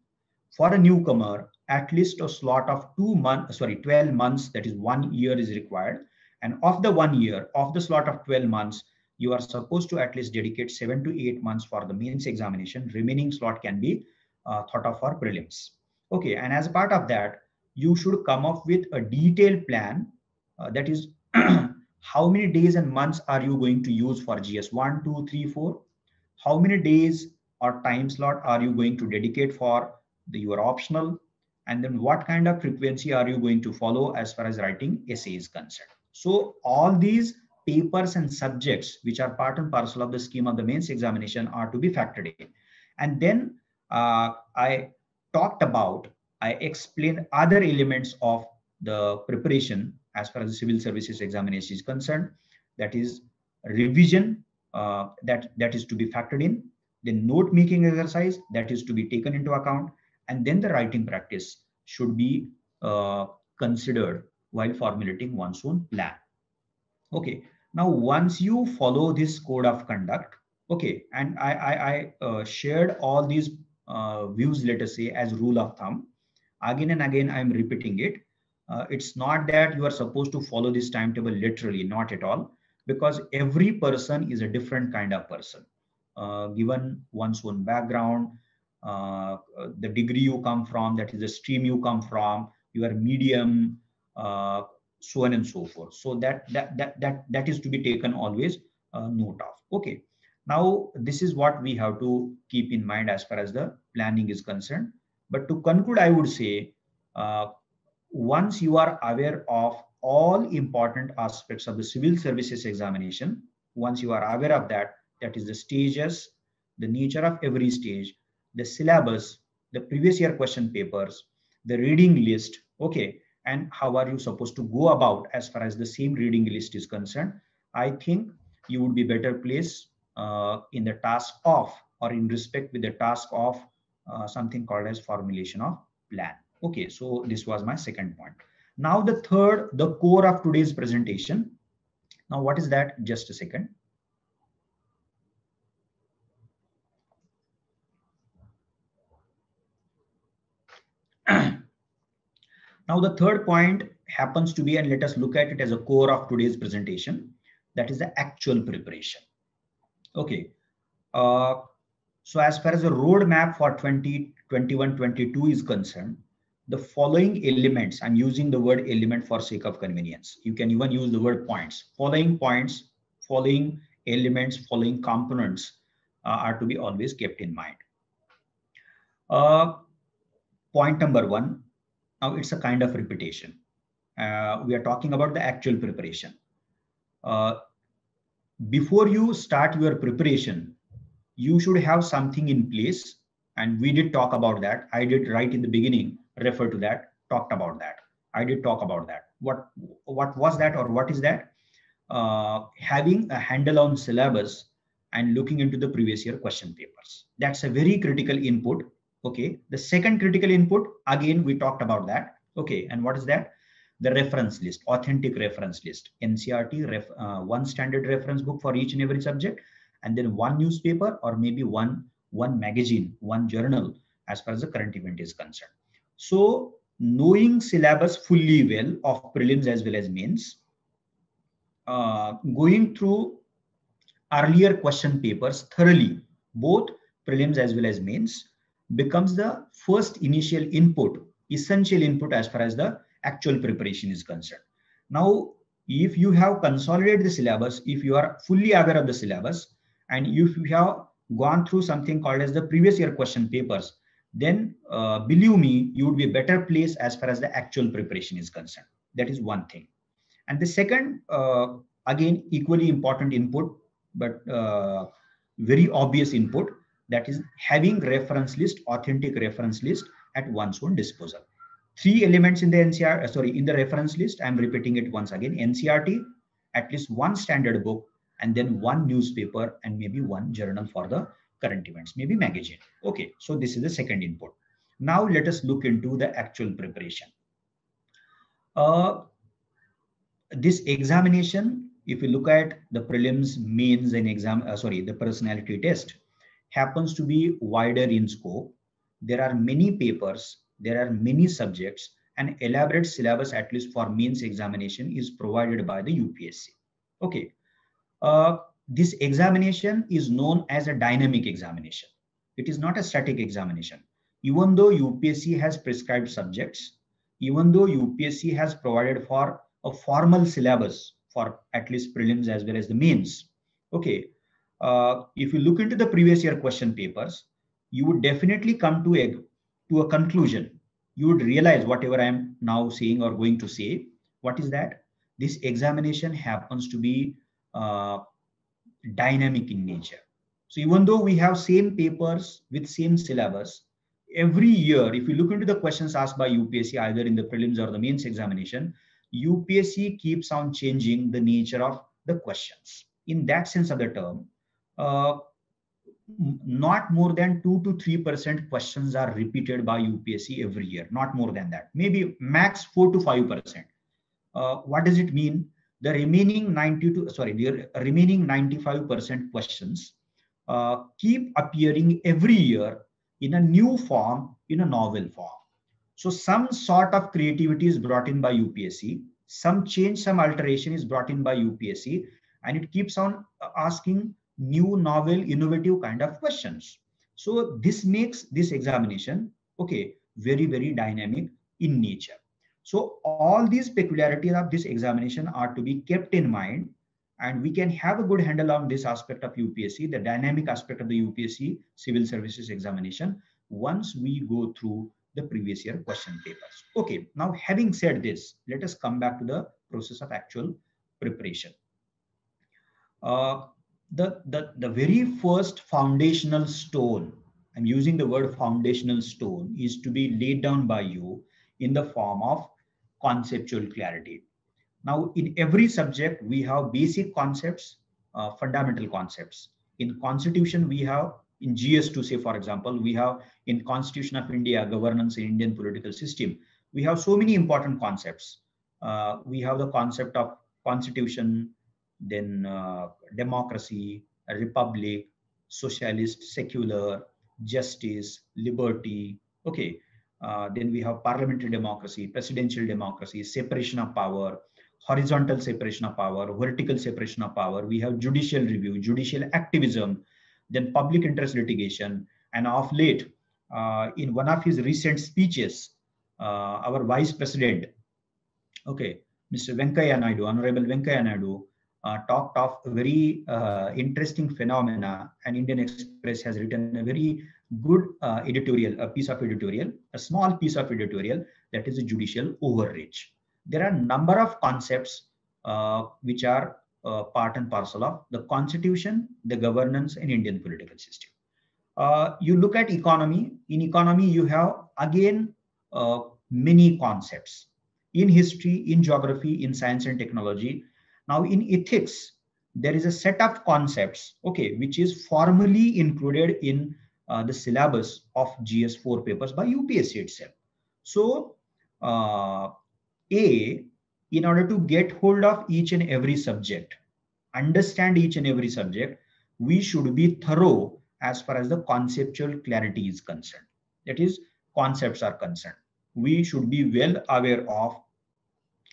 For a newcomer, at least a slot of two months, sorry, 12 months, that is one year is required. And of the one year, of the slot of 12 months, you are supposed to at least dedicate seven to eight months for the mains examination. Remaining slot can be uh, thought of for prelims. Okay, and as part of that, you should come up with a detailed plan uh, that is how many days and months are you going to use for GS 1, 2, 3, 4? How many days or time slot are you going to dedicate for the, your optional? And then what kind of frequency are you going to follow as far as writing essay is concerned? So all these papers and subjects which are part and parcel of the scheme of the mains examination are to be factored in. And then uh, I talked about, I explained other elements of the preparation as far as the civil services examination is concerned. That is revision uh, that, that is to be factored in, the note making exercise that is to be taken into account, and then the writing practice should be uh, considered while formulating one's own plan. Okay, now once you follow this code of conduct, okay, and I, I, I uh, shared all these uh, views, let us say, as rule of thumb. Again and again, I'm repeating it uh, it's not that you are supposed to follow this timetable literally, not at all, because every person is a different kind of person. Uh, given one's own background, uh, the degree you come from, that is the stream you come from, your medium, uh, so on and so forth. So that that that that that is to be taken always uh, note of. Okay. Now this is what we have to keep in mind as far as the planning is concerned. But to conclude, I would say uh, once you are aware of all important aspects of the civil services examination, once you are aware of that, that is the stages, the nature of every stage, the syllabus, the previous year question papers, the reading list, okay, and how are you supposed to go about as far as the same reading list is concerned, I think you would be better placed uh, in the task of or in respect with the task of uh, something called as formulation of plan. Okay, so this was my second point. Now the third, the core of today's presentation. Now what is that? Just a second. Now the third point happens to be, and let us look at it as a core of today's presentation, that is the actual preparation. Okay. Uh, so as far as the roadmap for 2021-22 is concerned, the following elements, I'm using the word element for sake of convenience. You can even use the word points. Following points, following elements, following components uh, are to be always kept in mind. Uh, point number one, now it's a kind of repetition. Uh, we are talking about the actual preparation. Uh, before you start your preparation, you should have something in place. And we did talk about that. I did right in the beginning refer to that, talked about that. I did talk about that. What, what was that or what is that? Uh, having a handle on syllabus and looking into the previous year question papers. That's a very critical input. Okay. The second critical input, again, we talked about that. Okay. And what is that? The reference list, authentic reference list, NCERT, ref, uh, one standard reference book for each and every subject, and then one newspaper or maybe one, one magazine, one journal as far as the current event is concerned. So knowing syllabus fully well of prelims as well as mains, uh, going through earlier question papers thoroughly, both prelims as well as mains, becomes the first initial input, essential input as far as the actual preparation is concerned. Now, if you have consolidated the syllabus, if you are fully aware of the syllabus, and if you have gone through something called as the previous year question papers, then uh, believe me, you would be a better place as far as the actual preparation is concerned. That is one thing. And the second, uh, again, equally important input, but uh, very obvious input, that is having reference list, authentic reference list at one's own disposal. Three elements in the NCR, uh, sorry, in the reference list, I'm repeating it once again, NCRT, at least one standard book, and then one newspaper and maybe one journal for the current events, maybe magazine. Okay, so this is the second input. Now let us look into the actual preparation. Uh, this examination, if you look at the prelims, mains, and exam, uh, sorry, the personality test happens to be wider in scope. There are many papers, there are many subjects, and elaborate syllabus, at least for mains examination, is provided by the UPSC. Okay. Uh, this examination is known as a dynamic examination. It is not a static examination. Even though UPSC has prescribed subjects, even though UPSC has provided for a formal syllabus for at least prelims as well as the mains. Okay, uh, if you look into the previous year question papers, you would definitely come to a, to a conclusion. You would realize whatever I am now saying or going to say. What is that? This examination happens to be uh, dynamic in nature. So even though we have same papers with same syllabus, every year, if you look into the questions asked by UPSC, either in the prelims or the mains examination, UPSC keeps on changing the nature of the questions. In that sense of the term, not more than 2 to 3% questions are repeated by UPSC every year, not more than that. Maybe max 4 to 5%. Uh, what does it mean? the remaining 92 sorry the remaining 95% questions uh, keep appearing every year in a new form in a novel form so some sort of creativity is brought in by upsc some change some alteration is brought in by upsc and it keeps on uh, asking new novel innovative kind of questions so this makes this examination okay very very dynamic in nature so all these peculiarities of this examination are to be kept in mind and we can have a good handle on this aspect of UPSC, the dynamic aspect of the UPSC civil services examination once we go through the previous year question papers. Okay, now having said this, let us come back to the process of actual preparation. Uh, the, the, the very first foundational stone, I'm using the word foundational stone, is to be laid down by you in the form of conceptual clarity. Now, in every subject, we have basic concepts, uh, fundamental concepts. In constitution, we have in GS2, say, for example, we have in Constitution of India, governance in Indian political system, we have so many important concepts. uh, we have the concept of constitution, then uh, democracy, republic, socialist, secular, justice, liberty. Okay. Uh, then we have parliamentary democracy, presidential democracy, separation of power, horizontal separation of power, vertical separation of power. We have judicial review, judicial activism, then public interest litigation. And of late, uh, in one of his recent speeches, uh, our vice president, okay, Mr. Venkaiah Naidu, Honorable Venkaiah Naidu, uh, talked of very uh, interesting phenomena and Indian Express has written a very good uh, editorial, a piece of editorial, a small piece of editorial that is a judicial overreach. There are a number of concepts uh, which are uh, part and parcel of the constitution, the governance and Indian political system. You look at economy, in economy you have again many concepts in history, in geography, in science and technology, now in ethics, there is a set of concepts, okay, which is formally included in uh, the syllabus of GS4 papers by UPSC itself. So uh, A, in order to get hold of each and every subject, understand each and every subject, we should be thorough as far as the conceptual clarity is concerned. That is, concepts are concerned. We should be well aware of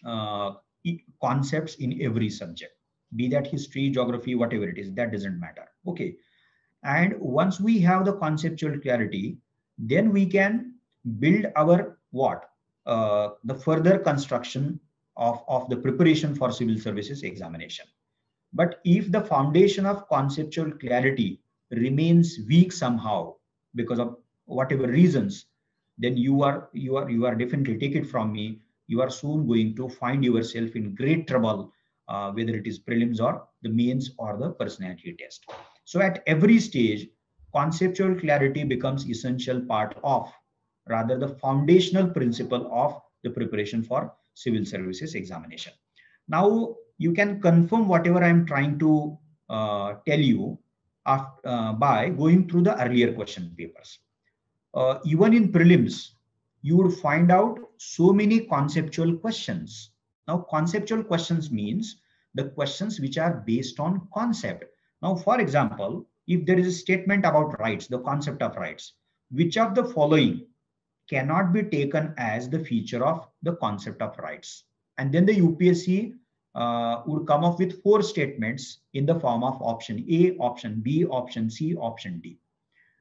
uh, concepts in every subject be that history geography whatever it is that doesn't matter. Okay. And once we have the conceptual clarity then we can build our what? Uh, the further construction of, of the preparation for civil services examination. But if the foundation of conceptual clarity remains weak somehow because of whatever reasons then you are you are you are definitely take it from me you are soon going to find yourself in great trouble, uh, whether it is prelims or the mains or the personality test. So at every stage, conceptual clarity becomes essential part of, rather the foundational principle of the preparation for civil services examination. Now you can confirm whatever I'm trying to uh, tell you after, uh, by going through the earlier question papers. Uh, even in prelims, you would find out so many conceptual questions. Now, conceptual questions means the questions which are based on concept. Now, for example, if there is a statement about rights, the concept of rights, which of the following cannot be taken as the feature of the concept of rights? And then the UPSC uh, would come up with four statements in the form of option A, option B, option C, option D.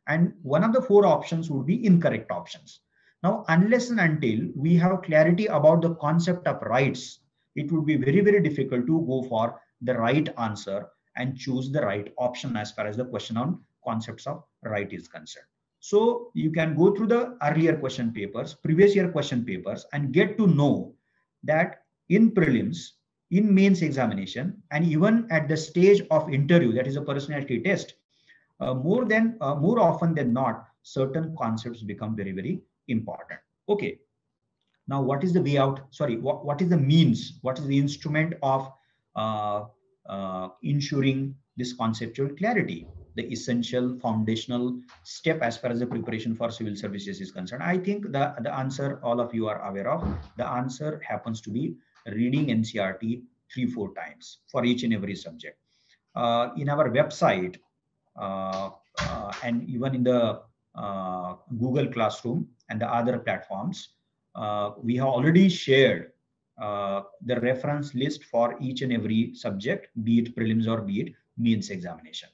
And one of the four options would be incorrect options. Now, unless and until we have clarity about the concept of rights, it would be very, very difficult to go for the right answer and choose the right option as far as the question on concepts of right is concerned. So you can go through the earlier question papers, previous year question papers, and get to know that in prelims, in mains examination, and even at the stage of interview, that is a personality test, uh, more than uh, more often than not, certain concepts become very, very important. Okay. Now, what is the way out? Sorry, what, what is the means? What is the instrument of uh, uh, ensuring this conceptual clarity? The essential foundational step as far as the preparation for civil services is concerned. I think the, the answer all of you are aware of. The answer happens to be reading NCERT three, four times for each and every subject. Uh, in our website, uh, uh, and even in the uh, Google Classroom and the other platforms, uh, we have already shared uh, the reference list for each and every subject, be it prelims or be it mains examination.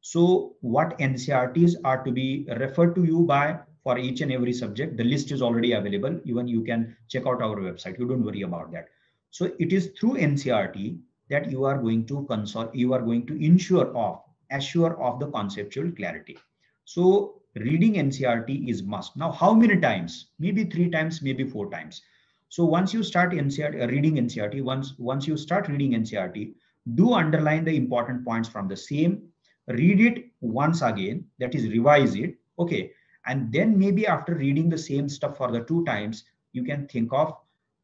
So what NCRTs are to be referred to you by for each and every subject, the list is already available. Even you can check out our website. You don't worry about that. So it is through NCERT that you are going to consult, you are going to ensure of, assure of the conceptual clarity. So reading NCERT is must. Now, how many times? Maybe three times, maybe four times. So once you start NCERT, uh, reading NCERT, once, once you start reading NCERT, do underline the important points from the same, read it once again, that is revise it, okay. And then maybe after reading the same stuff for the two times, you can think of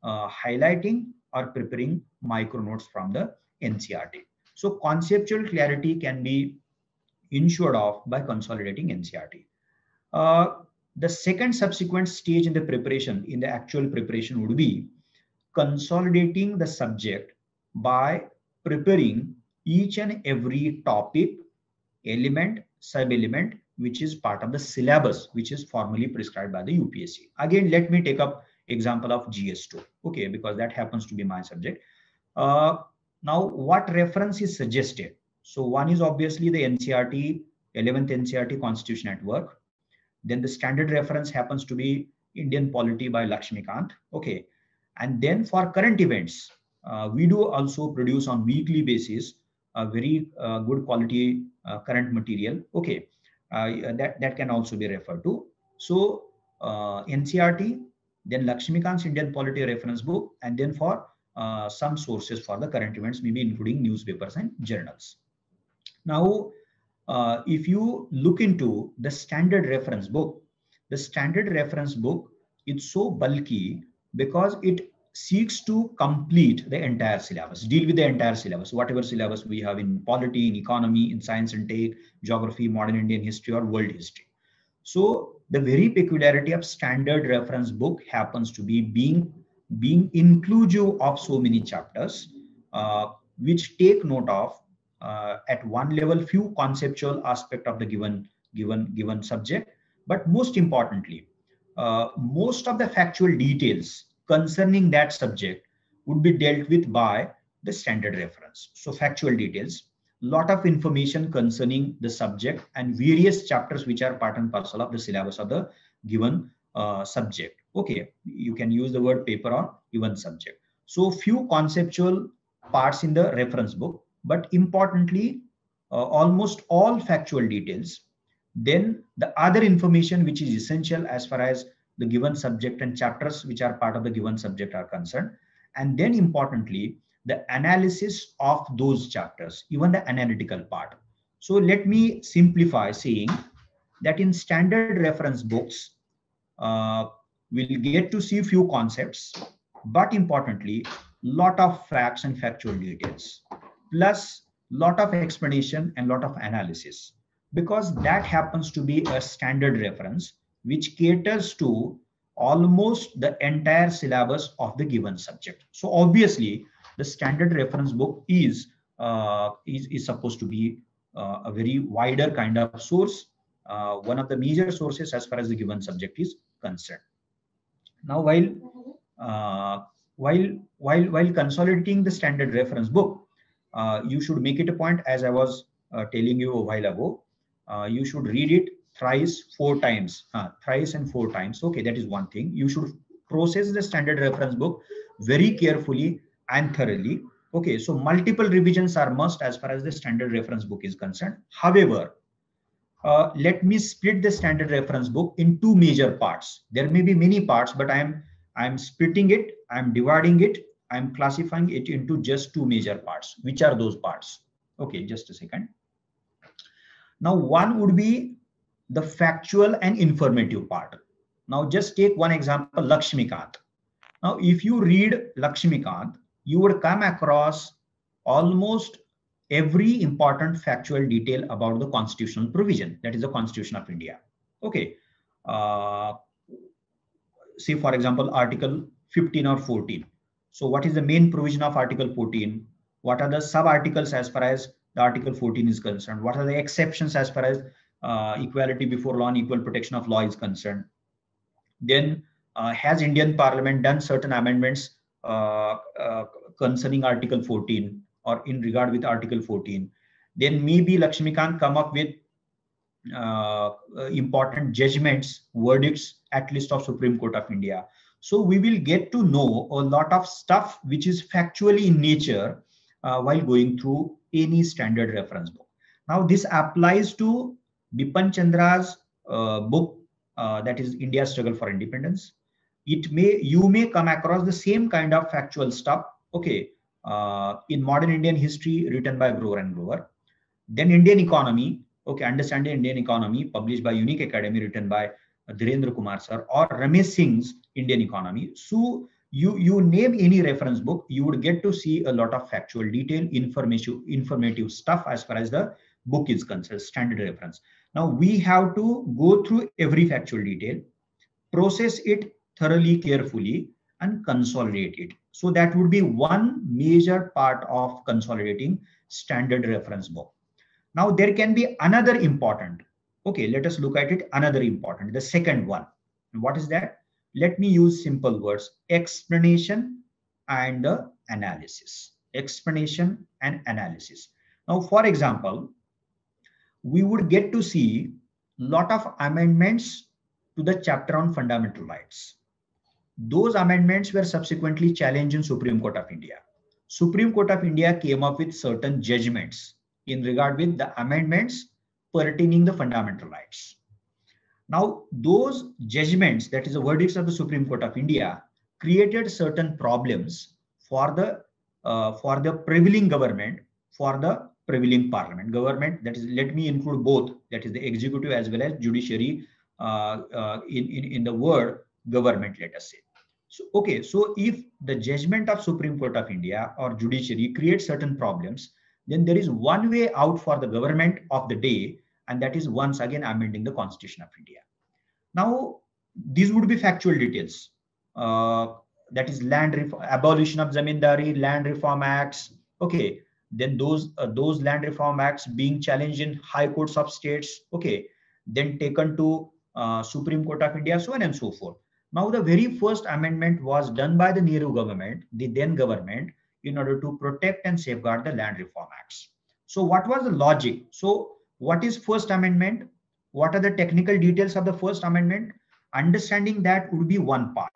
uh, highlighting or preparing micro notes from the NCERT. So conceptual clarity can be ensured of by consolidating NCERT. Uh, the second subsequent stage in the preparation, in the actual preparation would be consolidating the subject by preparing each and every topic, element, sub-element, which is part of the syllabus, which is formally prescribed by the UPSC. Again, let me take up example of GS2, okay, because that happens to be my subject. Uh, now, what reference is suggested? So one is obviously the NCERT, 11th NCERT Constitution at Work. Then the standard reference happens to be Indian Polity by Laxmikanth. Okay. And then for current events, uh, we do also produce on weekly basis a very uh, good quality uh, current material. Okay. Uh, that, that can also be referred to. So uh, NCERT, then Laxmikanth's Indian Polity reference book, and then for uh, some sources for the current events, maybe including newspapers and journals. Now, uh, if you look into the standard reference book, the standard reference book is so bulky because it seeks to complete the entire syllabus, deal with the entire syllabus, whatever syllabus we have in polity, in economy, in science and tech, geography, modern Indian history, or world history. So the very peculiarity of standard reference book happens to be being being inclusive of so many chapters, uh, which take note of uh, at one level few conceptual aspect of the given given given subject. But most importantly uh, most of the factual details concerning that subject would be dealt with by the standard reference. So factual details lot of information concerning the subject and various chapters which are part and parcel of the syllabus of the given uh, subject. Okay you can use the word paper or given subject. So few conceptual parts in the reference book but importantly, uh, almost all factual details. Then the other information which is essential as far as the given subject and chapters which are part of the given subject are concerned. And then importantly, the analysis of those chapters, even the analytical part. So let me simplify saying that in standard reference books, uh, we'll get to see few concepts, but importantly, lot of facts and factual details plus lot of explanation and lot of analysis. Because that happens to be a standard reference which caters to almost the entire syllabus of the given subject. So obviously the standard reference book is uh, is, is supposed to be uh, a very wider kind of source uh, one of the major sources as far as the given subject is concerned. Now while uh, while while while consolidating the standard reference book you should make it a point, as I was uh, telling you a while ago, uh, you should read it thrice, four times, thrice and four times. Okay, that is one thing. You should process the standard reference book very carefully and thoroughly. Okay, so multiple revisions are must as far as the standard reference book is concerned. However, uh, let me split the standard reference book in two major parts. There may be many parts, but I'm I'm splitting it, I'm dividing it I'm classifying it into just two major parts. Which are those parts? Okay, just a second. Now, one would be the factual and informative part. Now, just take one example, Laxmikanth. Now, if you read Laxmikanth, you would come across almost every important factual detail about the constitutional provision, that is the Constitution of India. Okay. Uh, say, for example, Article 15 or 14 so what is the main provision of Article 14? What are the sub-articles as far as the Article 14 is concerned? What are the exceptions as far as uh, equality before law and equal protection of law is concerned? Then uh, has Indian Parliament done certain amendments uh, uh concerning Article 14 or in regard with Article 14? Then maybe Laxmikanth come up with uh, uh, important judgments, verdicts, at least of Supreme Court of India. So we will get to know a lot of stuff which is factually in nature uh, while going through any standard reference book. Now this applies to Bipin Chandra's uh, book uh, that is India's Struggle for Independence. It may you may come across the same kind of factual stuff. Okay, uh, in modern Indian history written by Grover and Grover. Then Indian economy. Okay, understanding Indian economy published by Unique Academy written by Dhirendra Kumar sir or Ramesh Singh's Indian economy. So you you name any reference book, you would get to see a lot of factual detail, information, informative stuff as far as the book is concerned, standard reference. Now we have to go through every factual detail, process it thoroughly, carefully, and consolidate it. So that would be one major part of consolidating standard reference book. Now there can be another important. Okay, let us look at it. Another important, the second one. What is that? Let me use simple words, explanation and uh, analysis. Explanation and analysis. Now, for example, we would get to see lot of amendments to the chapter on fundamental rights. Those amendments were subsequently challenged in Supreme Court of India. Supreme Court of India came up with certain judgments in regard with the amendments pertaining the fundamental rights. Now, those judgments, that is the verdicts of the Supreme Court of India, created certain problems for the uh, for the prevailing government, for the prevailing parliament. Government, that is, let me include both, that is the executive as well as judiciary uh, uh, in, in, in the word government, let us say. So, okay, so if the judgment of Supreme Court of India or judiciary creates certain problems, then there is one way out for the government of the day, and that is once again amending the Constitution of India. Now, these would be factual details. Uh, that is land reform, abolition of zamindari, land reform acts. Okay, then those uh, those land reform acts being challenged in high courts of states. Okay, then taken to uh, Supreme Court of India, so on and so forth. Now, the very first amendment was done by the Nehru government, the then government, in order to protect and safeguard the land reform acts. So, what was the logic? So, what is first amendment? What are the technical details of the first amendment? Understanding that would be one part.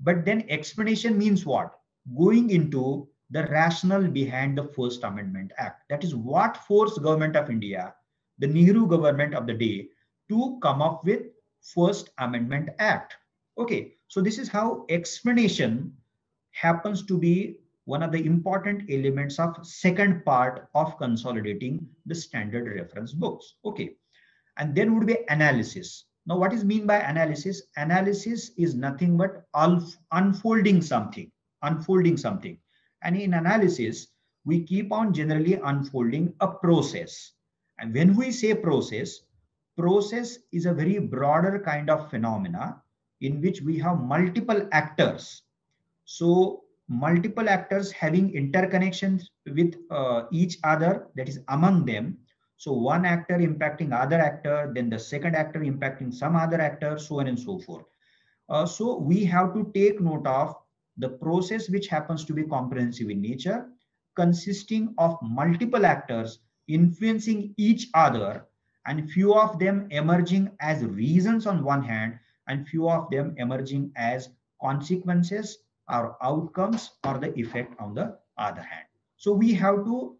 But then explanation means what? Going into the rationale behind the First Amendment Act. That is what forced government of India, the Nehru government of the day, to come up with First Amendment Act. Okay, so this is how explanation happens to be one of the important elements of second part of consolidating the standard reference books. Okay, and then would be analysis. Now, what is mean by analysis? Analysis is nothing but unfolding something, unfolding something. And in analysis, we keep on generally unfolding a process. And when we say process, process is a very broader kind of phenomena in which we have multiple actors. So multiple actors having interconnections with uh, each other, that is among them. So one actor impacting other actor, then the second actor impacting some other actor, so on and so forth. Uh, so we have to take note of the process which happens to be comprehensive in nature, consisting of multiple actors influencing each other and few of them emerging as reasons on one hand and few of them emerging as consequences or outcomes or the effect on the other hand. So we have to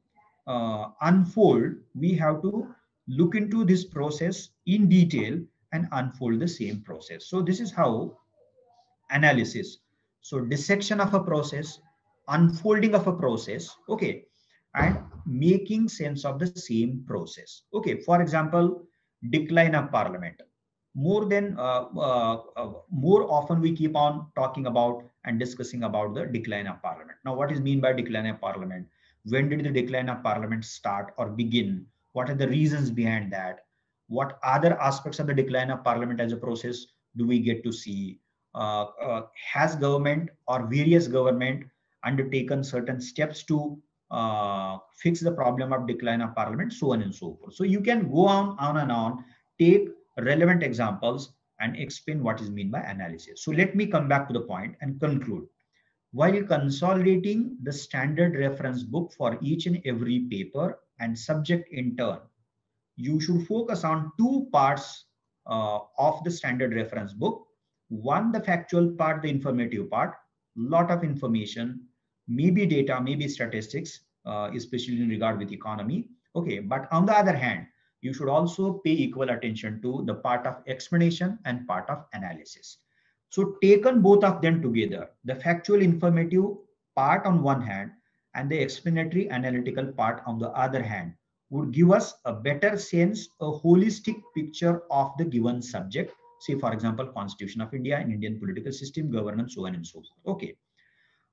uh, unfold, we have to look into this process in detail and unfold the same process. So this is how analysis so dissection of a process, unfolding of a process, okay, and making sense of the same process. Okay, for example, decline of parliament. More than, uh, uh, uh, more often we keep on talking about and discussing about the decline of parliament. Now, what is mean by decline of parliament? When did the decline of parliament start or begin? What are the reasons behind that? What other aspects of the decline of parliament as a process do we get to see? Uh, uh, has government or various government undertaken certain steps to uh, fix the problem of decline of parliament, so on and so forth. So you can go on, on and on, take relevant examples and explain what is meant by analysis. So let me come back to the point and conclude. While consolidating the standard reference book for each and every paper and subject in turn, you should focus on two parts uh, of the standard reference book one the factual part the informative part lot of information maybe data maybe statistics uh, especially in regard with economy okay but on the other hand you should also pay equal attention to the part of explanation and part of analysis. So taken both of them together the factual informative part on one hand and the explanatory analytical part on the other hand would give us a better sense a holistic picture of the given subject. Say for example constitution of india and indian political system governance so on and so forth. Okay.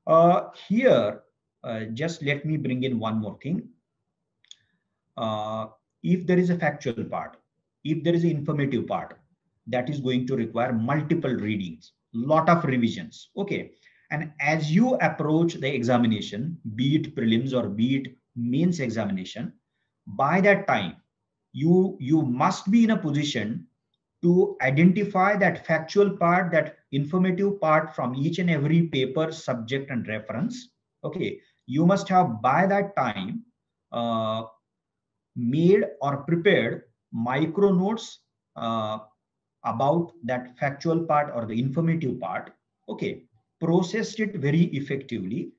Uh, here uh, just let me bring in one more thing. Uh, if there is a factual part if there is an informative part that is going to require multiple readings lot of revisions okay And as you approach the examination, be it prelims or be it mains examination, by that time, you, you must be in a position to identify that factual part, that informative part from each and every paper, subject, and reference. Okay, you must have by that time uh, made or prepared micro notes uh, about that factual part or the informative part. Okay, processed it very effectively.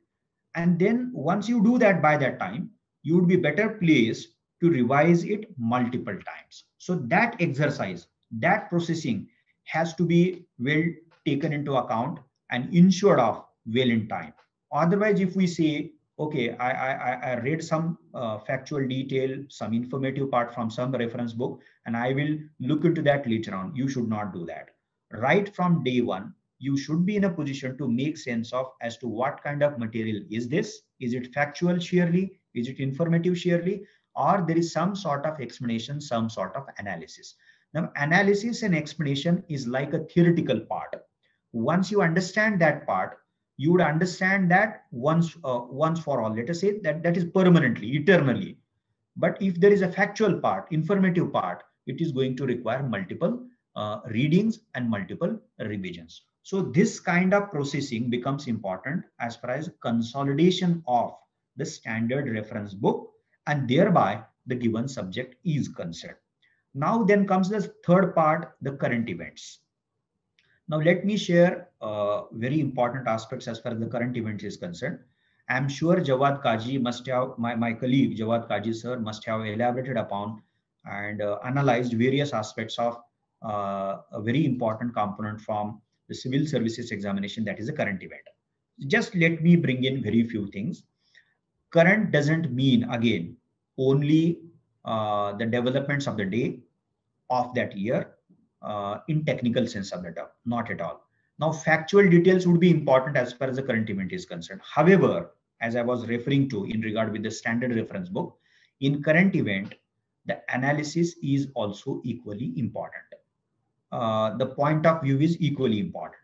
And then once you do that by that time, you would be better placed to revise it multiple times. So that exercise, that processing has to be well taken into account and ensured of well in time. Otherwise, if we say, okay, I, I, I read some uh, factual detail, some informative part from some reference book, and I will look into that later on. You should not do that. Right from day one, you should be in a position to make sense of as to what kind of material is this? Is it factual sheerly? Is it informative sheerly? Or there is some sort of explanation, some sort of analysis. Now, analysis and explanation is like a theoretical part. Once you understand that part, you would understand that once uh, once for all. Let us say that that is permanently, eternally. But if there is a factual part, informative part, it is going to require multiple uh, readings and multiple revisions. So this kind of processing becomes important as far as consolidation of the standard reference book and thereby the given subject is concerned. Now then comes the third part, the current events. Now let me share uh, very important aspects as far as the current events is concerned. I'm sure Jawad Kaji must have, my, my colleague Jawad Kaji sir must have elaborated upon and uh, analyzed various aspects of uh, a very important component from the civil services examination that is a current event. Just let me bring in very few things. Current doesn't mean again only uh, the developments of the day of that year uh, in technical sense of the term, not at all. Now, factual details would be important as far as the current event is concerned. However, as I was referring to in regard with the standard reference book, in current event, the analysis is also equally important. Uh, the point of view is equally important.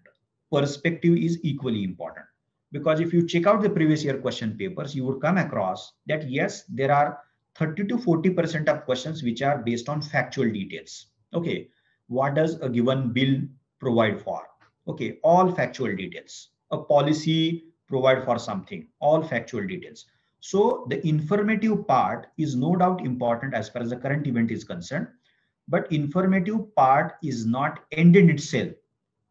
Perspective is equally important. Because if you check out the previous year question papers, you would come across that yes, there are 30 to 40% of questions which are based on factual details. Okay, what does a given bill provide for? Okay, all factual details. A policy provide for something, all factual details. So the informative part is no doubt important as far as the current event is concerned, but informative part is not end in itself,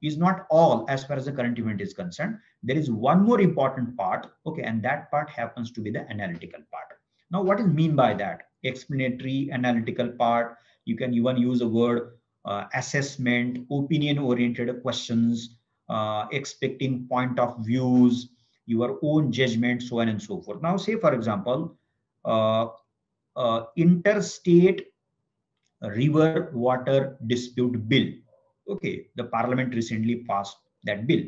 is not all as far as the current event is concerned. There is one more important part, okay, and that part happens to be the analytical part. Now, what is mean by that? Explanatory, analytical part. You can even use a word assessment, opinion-oriented questions, uh, expecting point of views, your own judgment, so on and so forth. Now, say for example, uh, uh interstate river water dispute bill. Okay, the parliament recently passed that bill.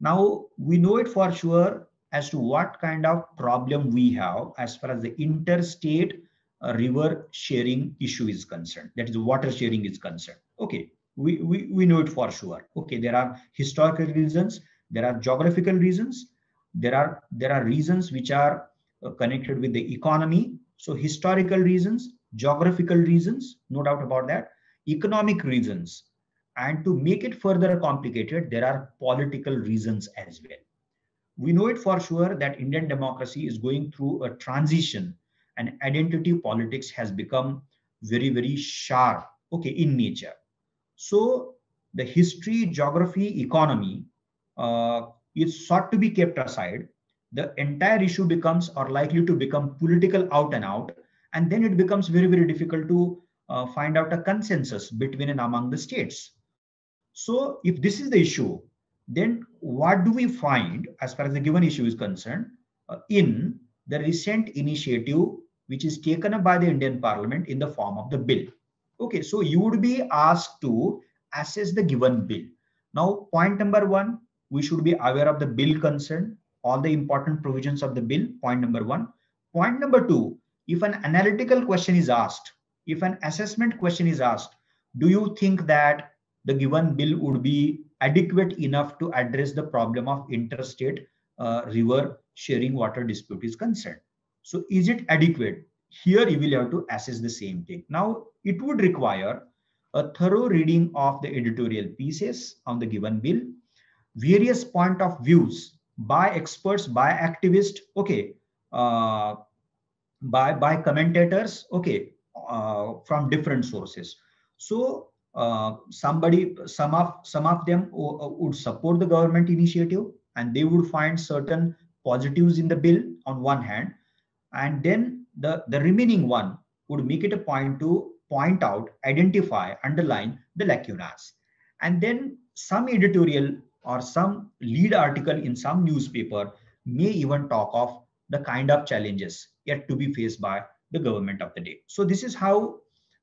Now we know it for sure as to what kind of problem we have as far as the interstate uh, river sharing issue is concerned. That is water sharing is concerned. Okay, we, we, we know it for sure. Okay, there are historical reasons, there are geographical reasons, there are there are reasons which are uh, connected with the economy. So historical reasons, geographical reasons, no doubt about that, economic reasons, and to make it further complicated, there are political reasons as well we know it for sure that Indian democracy is going through a transition and identity politics has become very, very sharp, okay, in nature. So the history, geography, economy uh, is sought to be kept aside. The entire issue becomes or likely to become political out and out. And then it becomes very, very difficult to uh, find out a consensus between and among the states. So if this is the issue, then what do we find as far as the given issue is concerned uh, in the recent initiative which is taken up by the Indian Parliament in the form of the bill? Okay, so you would be asked to assess the given bill. Now, point number one, we should be aware of the bill concerned, all the important provisions of the bill, point number one. Point number two, if an analytical question is asked, if an assessment question is asked, do you think that the given bill would be adequate enough to address the problem of interstate uh, river sharing water dispute is concerned. So is it adequate? Here you will have to assess the same thing. Now it would require a thorough reading of the editorial pieces on the given bill, various point of views by experts, by activists, okay, uh, by by commentators, okay, uh, from different sources. So uh, somebody, some of some of them uh, would support the government initiative, and they would find certain positives in the bill on one hand, and then the the remaining one would make it a point to point out, identify, underline the lacunas, and then some editorial or some lead article in some newspaper may even talk of the kind of challenges yet to be faced by the government of the day. So this is how,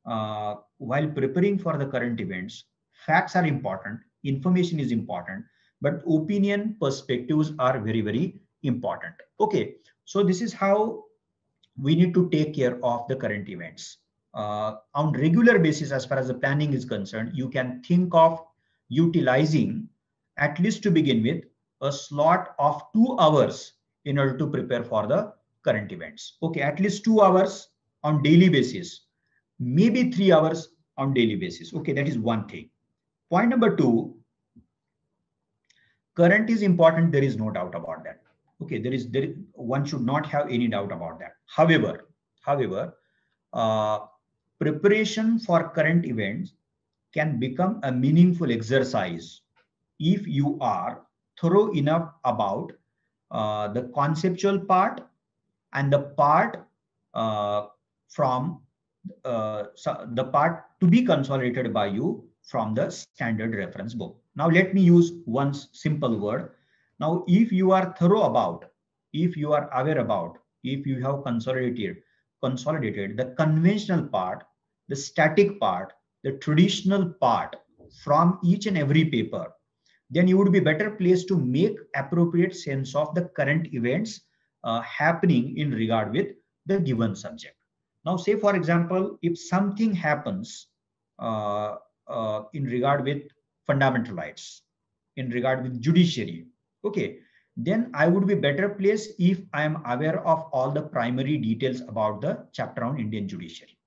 uh, while preparing for the current events, facts are important, information is important, but opinion perspectives are very, very important. Okay, so this is how we need to take care of the current events. Uh, on regular basis, as far as the planning is concerned, you can think of utilizing at least to begin with, a slot of two hours in order to prepare for the current events. Okay, at least two hours on daily basis, maybe three hours on daily basis. Okay, that is one thing. Point number two, current is important. There is no doubt about that. Okay, there is there one should not have any doubt about that. However, however, uh, preparation for current events can become a meaningful exercise if you are thorough enough about uh, the conceptual part and the part uh, from uh, so the part to be consolidated by you from the standard reference book. Now let me use one simple word. Now if you are thorough about, if you are aware about, if you have consolidated, consolidated the conventional part, the static part, the traditional part from each and every paper then you would be better placed to make appropriate sense of the current events uh, happening in regard with the given subject. Now, say for example, if something happens uh, uh, in regard with fundamental rights, in regard with judiciary, okay, then I would be better placed if I am aware of all the primary details about the chapter on Indian judiciary.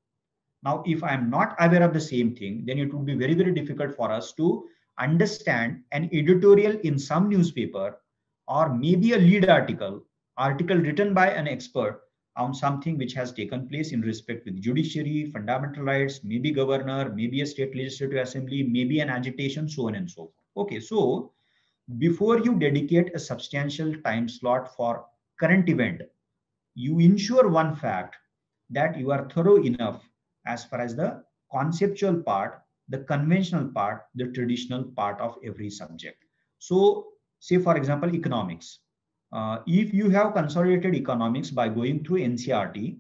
Now, if I am not aware of the same thing, then it would be very, very difficult for us to understand an editorial in some newspaper or maybe a lead article, article written by an expert on something which has taken place in respect with judiciary, fundamental rights, maybe governor, maybe a state legislative assembly, maybe an agitation, so on and so forth. Okay, so before you dedicate a substantial time slot for current event, you ensure one fact that you are thorough enough as far as the conceptual part the conventional part, the traditional part of every subject. So say for example, economics. Uh, if you have consolidated economics by going through NCERT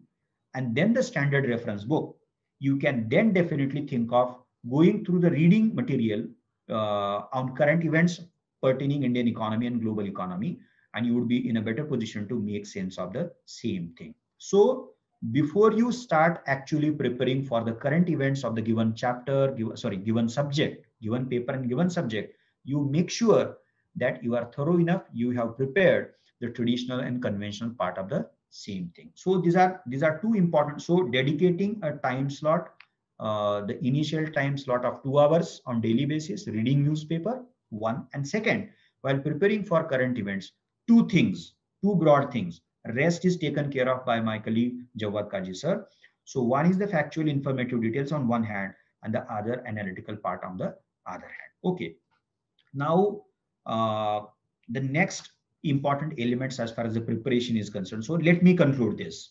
and then the standard reference book, you can then definitely think of going through the reading material uh, on current events pertaining Indian economy and global economy, and you would be in a better position to make sense of the same thing. So before you start actually preparing for the current events of the given chapter, give, sorry, given subject, given paper and given subject, you make sure that you are thorough enough, you have prepared the traditional and conventional part of the same thing. So these are these are two important. So dedicating a time slot, uh, the initial time slot of two hours on daily basis, reading newspaper, one. And second, while preparing for current events, two things, two broad things. Rest is taken care of by my colleague Jawad Kaji sir. So one is the factual informative details on one hand and the other analytical part on the other hand. Okay. Now, uh, the next important elements as far as the preparation is concerned. So let me conclude this.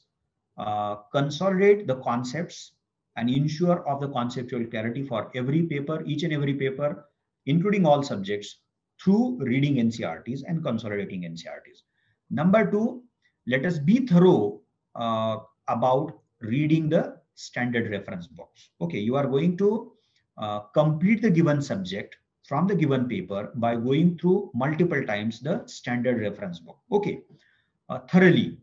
Uh, consolidate the concepts and ensure of the conceptual clarity for every paper, each and every paper, including all subjects through reading NCERTs and consolidating NCERTs. Number two, let us be thorough uh, about reading the standard reference books. Okay, you are going to uh, complete the given subject from the given paper by going through multiple times the standard reference book. Okay, uh, thoroughly.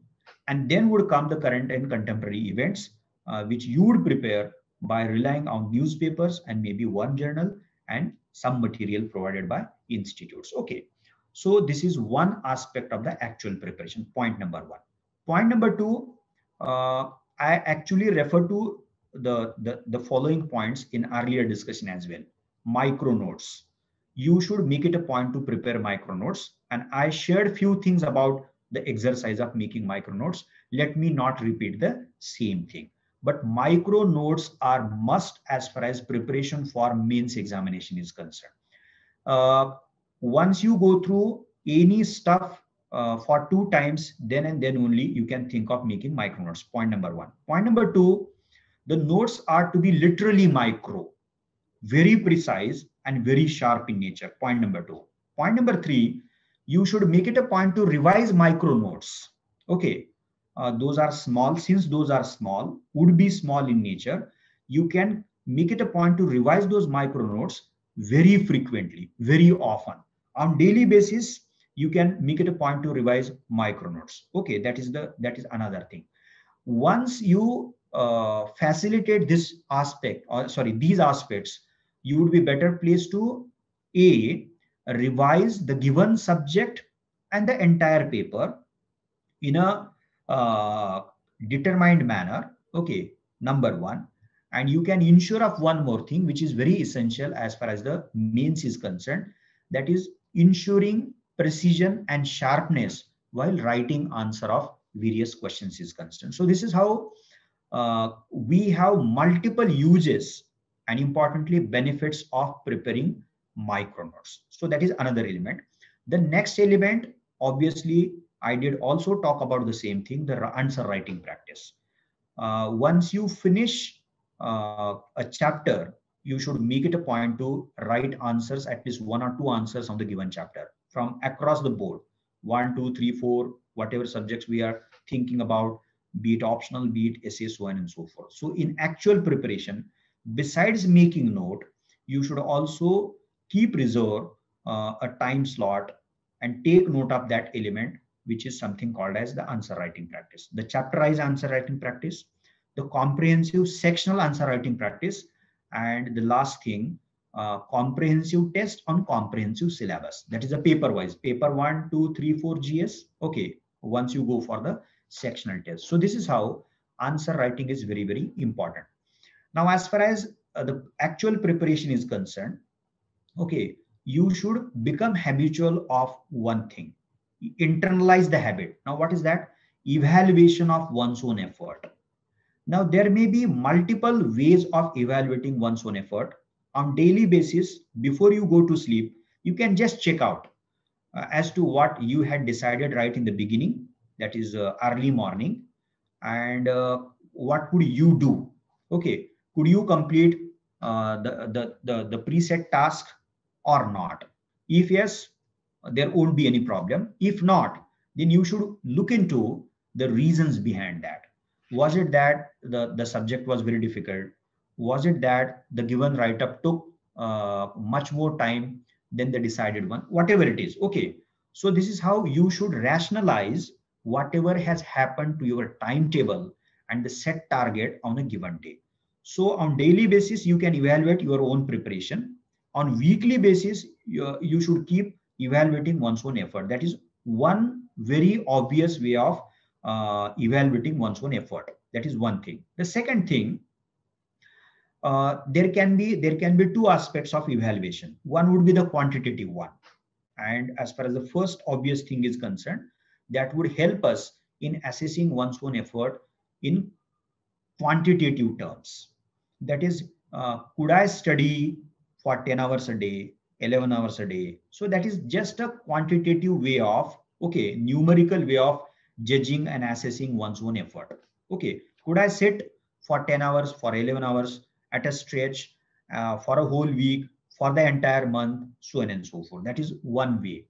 And then would come the current and contemporary events, uh, which you would prepare by relying on newspapers and maybe one journal and some material provided by institutes. Okay. So this is one aspect of the actual preparation, point number one. Point number two, uh, I actually refer to the, the, the following points in earlier discussion as well. Micro notes. You should make it a point to prepare micro notes. And I shared few things about the exercise of making micro notes. Let me not repeat the same thing. But micro notes are must as far as preparation for mains examination is concerned. Uh, once you go through any stuff uh, for two times, then and then only you can think of making micro notes. Point number one. Point number two, the notes are to be literally micro, very precise and very sharp in nature. Point number two. Point number three, you should make it a point to revise micro notes. Okay, uh, those are small. Since those are small, would be small in nature, you can make it a point to revise those micro notes very frequently, very often. On daily basis, you can make it a point to revise micro notes. Okay, that is the that is another thing. Once you uh, facilitate this aspect, or sorry, these aspects, you would be better placed to a revise the given subject and the entire paper in a determined manner. Okay, number one. And you can ensure of one more thing, which is very essential as far as the mains is concerned. That is ensuring precision and sharpness while writing answer of various questions is concerned. So this is how uh, we have multiple uses and importantly benefits of preparing micro notes. So that is another element. The next element, obviously, I did also talk about the same thing, the answer writing practice. Uh, once you finish uh, a chapter, you should make it a point to write answers, at least one or two answers on the given chapter from across the board. One, two, three, four, whatever subjects we are thinking about, be it optional, be it essay, so on and so forth. So in actual preparation, besides making note, you should also keep reserve uh, a time slot and take note of that element, which is something called as the answer writing practice. The chapterized answer writing practice, the comprehensive sectional answer writing practice, and the last thing, uh, comprehensive test on comprehensive syllabus. That is a paper wise, paper one, two, three, four GS. Okay, once you go for the sectional test. So this is how answer writing is very, very important. Now, as far as uh, the actual preparation is concerned, okay you should become habitual of one thing internalize the habit. Now what is that? Evaluation of one's own effort. Now there may be multiple ways of evaluating one's own effort. On daily basis before you go to sleep you can just check out uh, as to what you had decided right in the beginning that is uh, early morning and uh, what could you do? Okay could you complete uh, the, the the the preset task or not? If yes, there won't be any problem. If not, then you should look into the reasons behind that. Was it that the, the subject was very difficult? Was it that the given write-up took uh, much more time than the decided one? Whatever it is. Okay. So this is how you should rationalize whatever has happened to your timetable and the set target on a given day. So on daily basis, you can evaluate your own preparation on weekly basis you, you should keep evaluating one's own effort. That is one very obvious way of uh, evaluating one's own effort. That is one thing. The second thing uh, there can be there can be two aspects of evaluation. One would be the quantitative one. And as far as the first obvious thing is concerned that would help us in assessing one's own effort in quantitative terms. That is uh, could i study for 10 hours a day 11 hours a day. So that is just a quantitative way of okay numerical way of judging and assessing one's own effort. Okay could i sit for 10 hours for 11 hours at a stretch uh, for a whole week for the entire month so on and so forth? That is one way.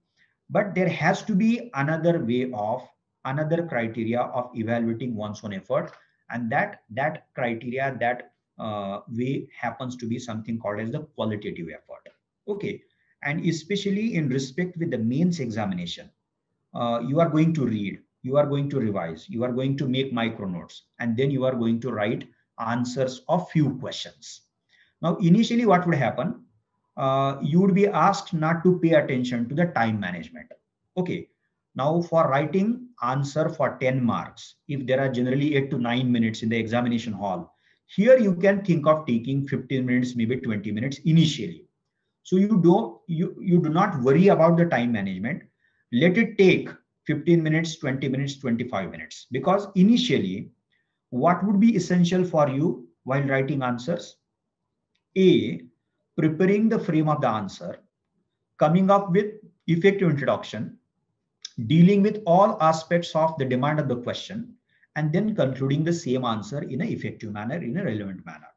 But there has to be another way of another criteria of evaluating one's own effort. And that that criteria that uh, way happens to be something called as the qualitative effort. Okay, and especially in respect with the mains examination, uh, you are going to read, you are going to revise, you are going to make micro notes, and then you are going to write answers of few questions. Now, initially, what would happen? uh, you would be asked not to pay attention to the time management. Okay. Now for writing answer for 10 marks, if there are generally eight to nine minutes in the examination hall, here you can think of taking 15 minutes, maybe 20 minutes initially. So you don't, you, you do not worry about the time management. Let it take 15 minutes, 20 minutes, 25 minutes, because initially what would be essential for you while writing answers? A, preparing the frame of the answer, coming up with effective introduction, dealing with all aspects of the demand of the question, and then concluding the same answer in an effective manner, in a relevant manner.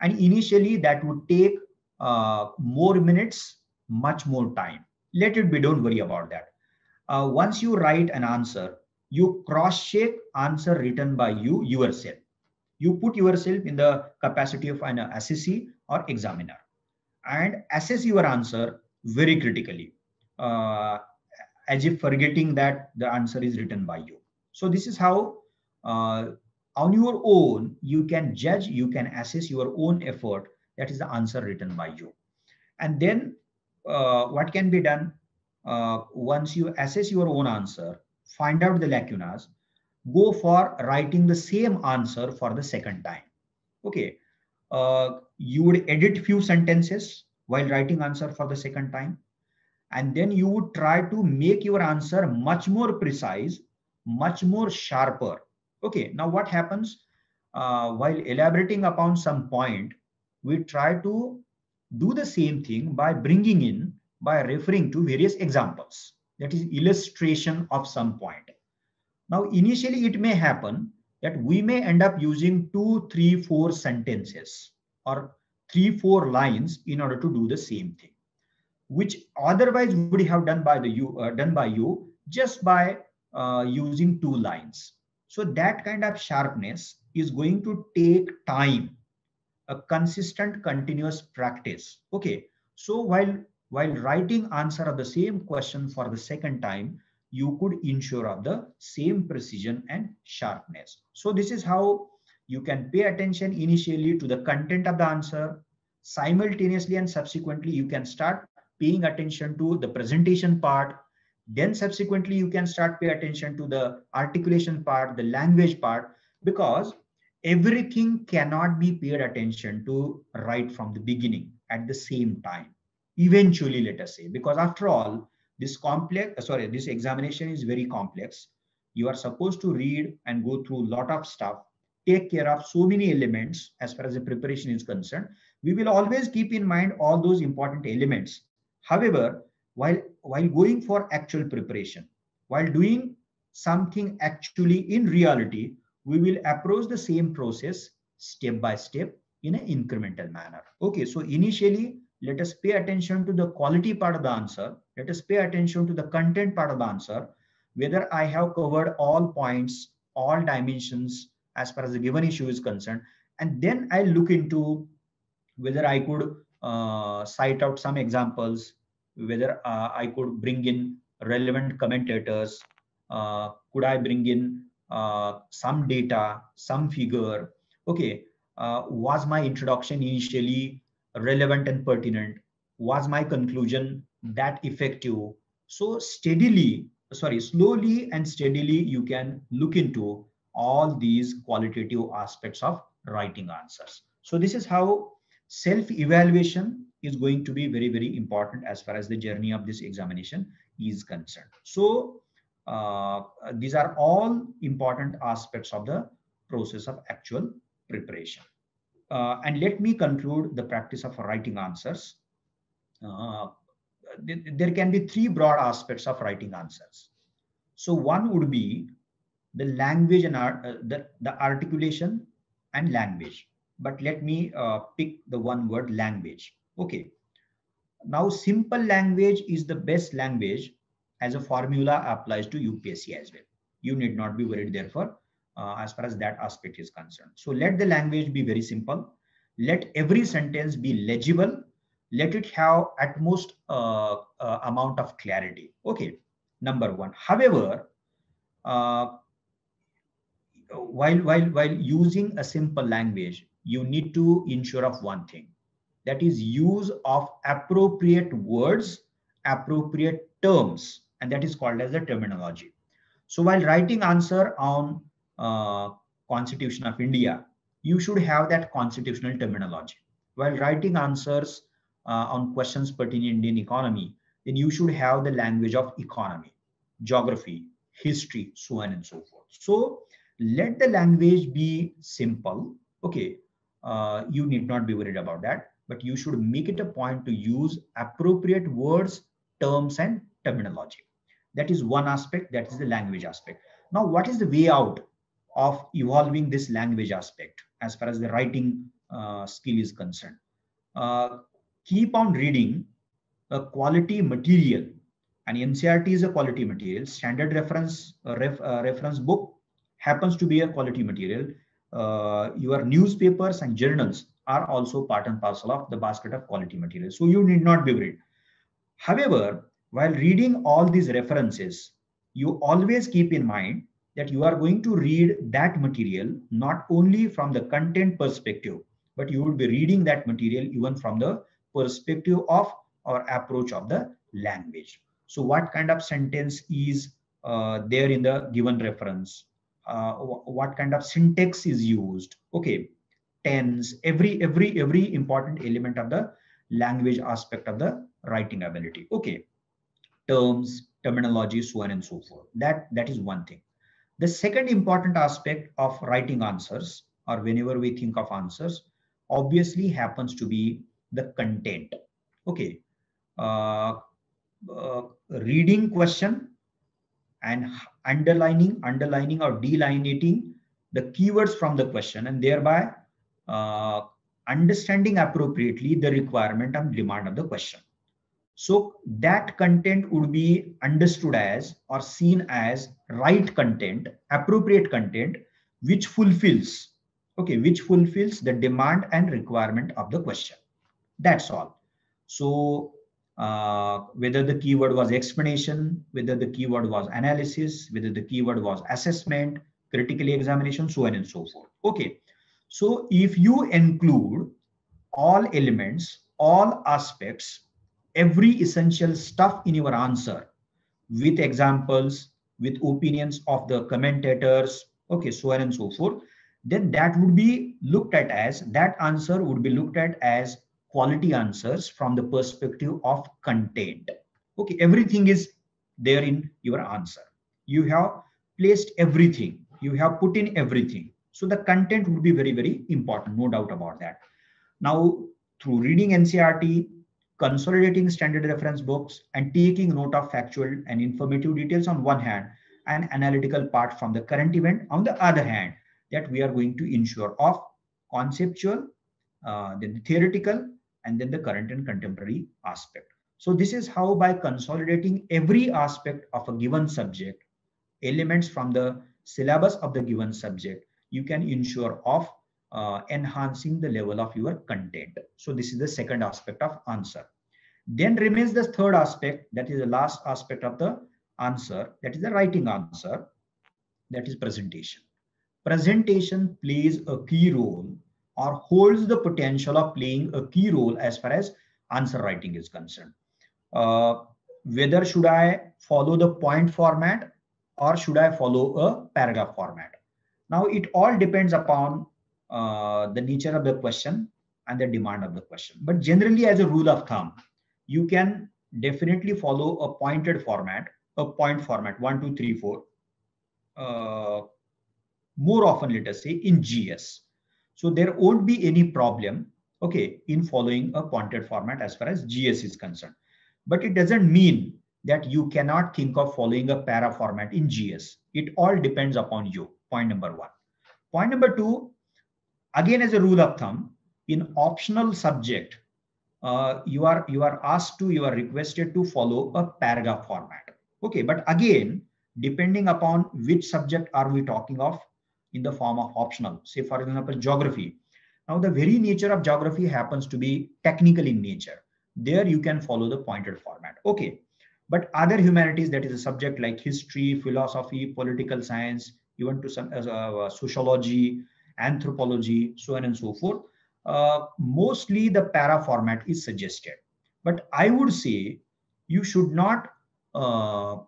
And initially that would take uh, more minutes, much more time. Let it be, don't worry about that. Uh, once you write an answer, you cross-check answer written by you yourself. You put yourself in the capacity of an assessee or examiner and assess your answer very critically uh, as if forgetting that the answer is written by you. So this is how uh, on your own, you can judge, you can assess your own effort. That is the answer written by you. And then uh, what can be done uh, once you assess your own answer, find out the lacunas, go for writing the same answer for the second time. Okay. Uh, you would edit few sentences while writing answer for the second time and then you would try to make your answer much more precise much more sharper okay now what happens uh, while elaborating upon some point we try to do the same thing by bringing in by referring to various examples. That is illustration of some point. Now initially it may happen that we may end up using two three four sentences or three four lines in order to do the same thing which otherwise would have done by the you uh, done by you just by uh, using two lines. So that kind of sharpness is going to take time a consistent continuous practice. Okay so while while writing answer of the same question for the second time you could ensure of the same precision and sharpness. So this is how you can pay attention initially to the content of the answer. Simultaneously and subsequently you can start paying attention to the presentation part. Then subsequently you can start pay attention to the articulation part the language part because everything cannot be paid attention to right from the beginning at the same time. Eventually let us say because after all this complex uh, sorry this examination is very complex. You are supposed to read and go through a lot of stuff take care of so many elements as far as the preparation is concerned. We will always keep in mind all those important elements. However, while, while going for actual preparation, while doing something actually in reality, we will approach the same process step by step in an incremental manner. Okay, so initially, let us pay attention to the quality part of the answer. Let us pay attention to the content part of the answer, whether I have covered all points, all dimensions as far as the given issue is concerned. And then I look into whether I could uh, cite out some examples, whether uh, I could bring in relevant commentators, uh, could I bring in uh, some data, some figure. Okay, uh, was my introduction initially relevant and pertinent? Was my conclusion that effective? So steadily, sorry, slowly and steadily, you can look into all these qualitative aspects of writing answers. So this is how self-evaluation is going to be very, very important as far as the journey of this examination is concerned. So these are all important aspects of the process of actual preparation. Uh, and let me conclude the practice of writing answers. Uh, there can be three broad aspects of writing answers. So one would be the language and art, uh, the, the articulation and language but let me uh, pick the one word language. Okay. Now, simple language is the best language as a formula applies to UPSC as well. You need not be worried therefore uh, as far as that aspect is concerned. So let the language be very simple. Let every sentence be legible. Let it have at most uh, uh, amount of clarity. Okay, number one. However, uh, while while while using a simple language, you need to ensure of one thing that is use of appropriate words, appropriate terms, and that is called as the terminology. So while writing answer on uh, Constitution of India, you should have that constitutional terminology. While writing answers uh, on questions pertaining Indian economy, then you should have the language of economy, geography, history, so on and so forth. So let the language be simple. Okay, uh, you need not be worried about that, but you should make it a point to use appropriate words, terms, and terminology. That is one aspect, that is the language aspect. Now, what is the way out of evolving this language aspect as far as the writing uh, skill is concerned? Uh, keep on reading a quality material and NCERT is a quality material. Standard reference uh, ref, uh, reference book happens to be a quality material. Uh, your newspapers and journals are also part and parcel of the basket of quality material. So you need not be worried. However, while reading all these references, you always keep in mind that you are going to read that material not only from the content perspective, but you will be reading that material even from the perspective of or approach of the language. So what kind of sentence is uh, there in the given reference? Uh, what kind of syntax is used? Okay, tense, every every every important element of the language aspect of the writing ability. Okay, terms, terminology, so on and so forth. That that is one thing. The second important aspect of writing answers, or whenever we think of answers, obviously happens to be the content. Okay, uh, uh, reading question and underlining, underlining or delineating the keywords from the question and thereby uh, understanding appropriately the requirement and demand of the question. So that content would be understood as or seen as right content, appropriate content, which fulfills, okay, which fulfills the demand and requirement of the question. That's all. So uh, whether the keyword was explanation, whether the keyword was analysis, whether the keyword was assessment, critically examination, so on and so forth. Okay. So if you include all elements, all aspects, every essential stuff in your answer with examples, with opinions of the commentators, okay, so on and so forth, then that would be looked at as, that answer would be looked at as quality answers from the perspective of content. Okay, everything is there in your answer. You have placed everything, you have put in everything. So the content would be very, very important, no doubt about that. Now, through reading NCERT, consolidating standard reference books, and taking note of factual and informative details on one hand, and analytical part from the current event on the other hand, that we are going to ensure of conceptual, uh, then the theoretical, and then the current and contemporary aspect. So this is how by consolidating every aspect of a given subject, elements from the syllabus of the given subject, you can ensure of uh, enhancing the level of your content. So this is the second aspect of answer. Then remains the third aspect, that is the last aspect of the answer, that is the writing answer, that is presentation. Presentation plays a key role or holds the potential of playing a key role as far as answer writing is concerned. Uh, whether should I follow the point format or should I follow a paragraph format? Now it all depends upon uh, the nature of the question and the demand of the question. But generally as a rule of thumb, you can definitely follow a pointed format, a point format, one, two, three, four. Uh, more often, let us say in GS. So there won't be any problem, okay, in following a pointed format as far as GS is concerned. But it doesn't mean that you cannot think of following a para format in GS. It all depends upon you, point number one. Point number two, again as a rule of thumb, in optional subject, uh, you are you are asked to, you are requested to follow a paragraph format. Okay, but again, depending upon which subject are we talking of, in the form of optional. Say, for example, geography. Now, the very nature of geography happens to be technical in nature. There you can follow the pointed format. Okay. But other humanities, that is a subject like history, philosophy, political science, even to some uh, uh, sociology, anthropology, so on and so forth. Uh, mostly the para format is suggested. But I would say you should not uh,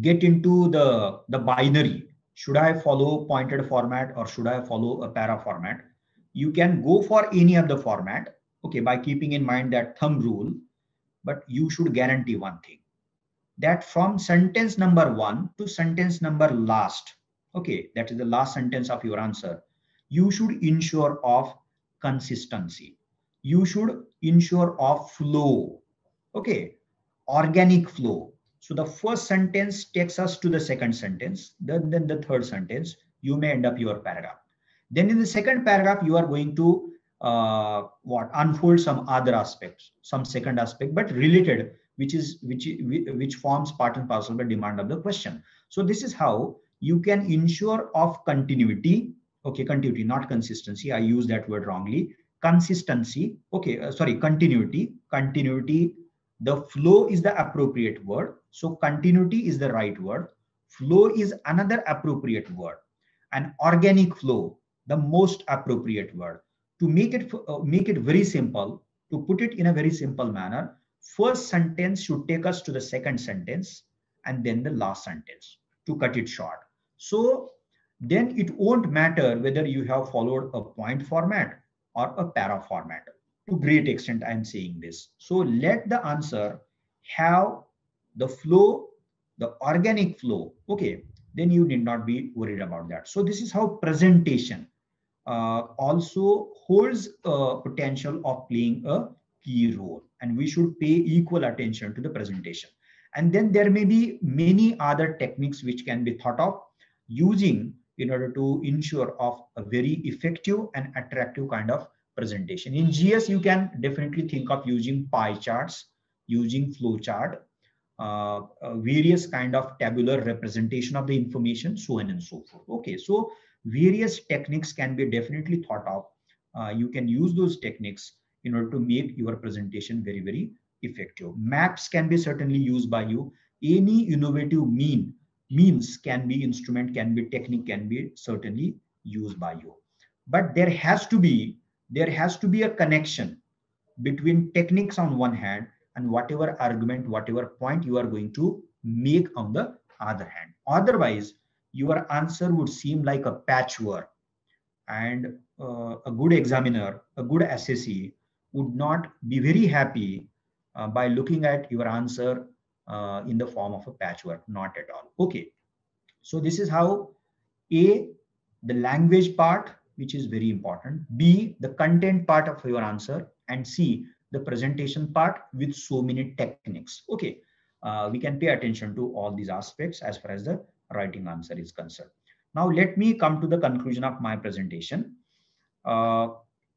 get into the, the binary. Should I follow pointed format or should I follow a para format? You can go for any of the format, okay, by keeping in mind that thumb rule, but you should guarantee one thing that from sentence number one to sentence number last, okay, that is the last sentence of your answer, you should ensure of consistency. You should ensure of flow, okay, organic flow. So the first sentence takes us to the second sentence, then, then the third sentence, you may end up your paragraph. Then in the second paragraph, you are going to uh, what unfold some other aspects, some second aspect, but related which is which which forms part and parcel of the demand of the question so this is how you can ensure of continuity okay continuity not consistency. I use that word wrongly. Consistency okay uh, sorry continuity. Continuity the flow is the appropriate word. So continuity is the right word. Flow is another appropriate word. And organic flow the most appropriate word. To make it uh, make it very simple to put it in a very simple manner first sentence should take us to the second sentence and then the last sentence to cut it short. So then it won't matter whether you have followed a point format or a para format. To great extent, I'm saying this. So let the answer have the flow, the organic flow. Okay, then you need not be worried about that. So this is how presentation uh, also holds a potential of playing a key role and we should pay equal attention to the presentation and then there may be many other techniques which can be thought of using in order to ensure of a very effective and attractive kind of presentation in gs you can definitely think of using pie charts using flow chart uh, uh, various kind of tabular representation of the information so on and so forth okay so various techniques can be definitely thought of uh, you can use those techniques in order to make your presentation very, very effective. Maps can be certainly used by you. Any innovative mean means can be instrument, can be technique, can be certainly used by you. But there has to be there has to be a connection between techniques on one hand and whatever argument, whatever point you are going to make on the other hand. Otherwise, your answer would seem like a patchwork. And uh, a good examiner, a good assessee would not be very happy uh, by looking at your answer uh, in the form of a patchwork, not at all. Okay, so this is how A, the language part, which is very important, B, the content part of your answer, and C, the presentation part with so many techniques. Okay, uh, we can pay attention to all these aspects as far as the writing answer is concerned. Now, let me come to the conclusion of my presentation. Uh,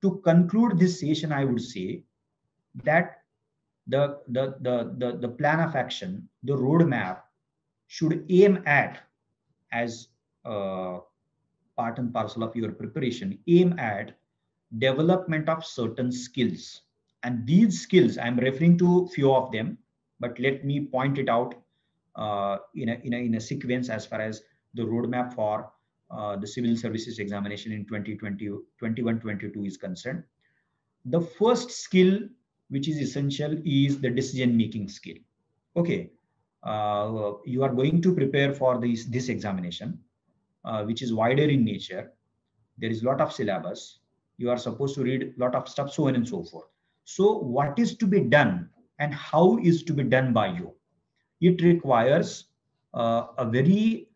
to conclude this session, I would say that the, the, the, the, the plan of action, the roadmap should aim at as uh, part and parcel of your preparation, aim at development of certain skills. And these skills, I'm referring to few of them, but let me point it out uh, in, a, in, a, in a sequence as far as the roadmap for uh, the civil services examination in 2020 21 22 is concerned the first skill which is essential is the decision making skill. Okay uh, you are going to prepare for this this examination uh, which is wider in nature. There is a lot of syllabus. You are supposed to read a lot of stuff so on and so forth. So what is to be done and how is to be done by you? It requires uh, a very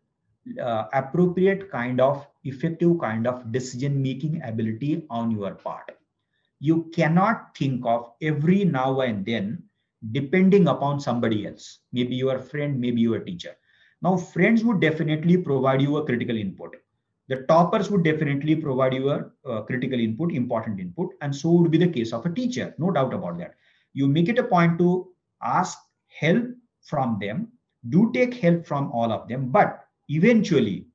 uh, appropriate kind of effective kind of decision making ability on your part you cannot think of every now and then depending upon somebody else. Maybe your friend maybe your teacher. Now friends would definitely provide you a critical input. The toppers would definitely provide you a critical input important input and so would be the case of a teacher. No doubt about that. You make it a point to ask help from them. Do take help from all of them. But eventually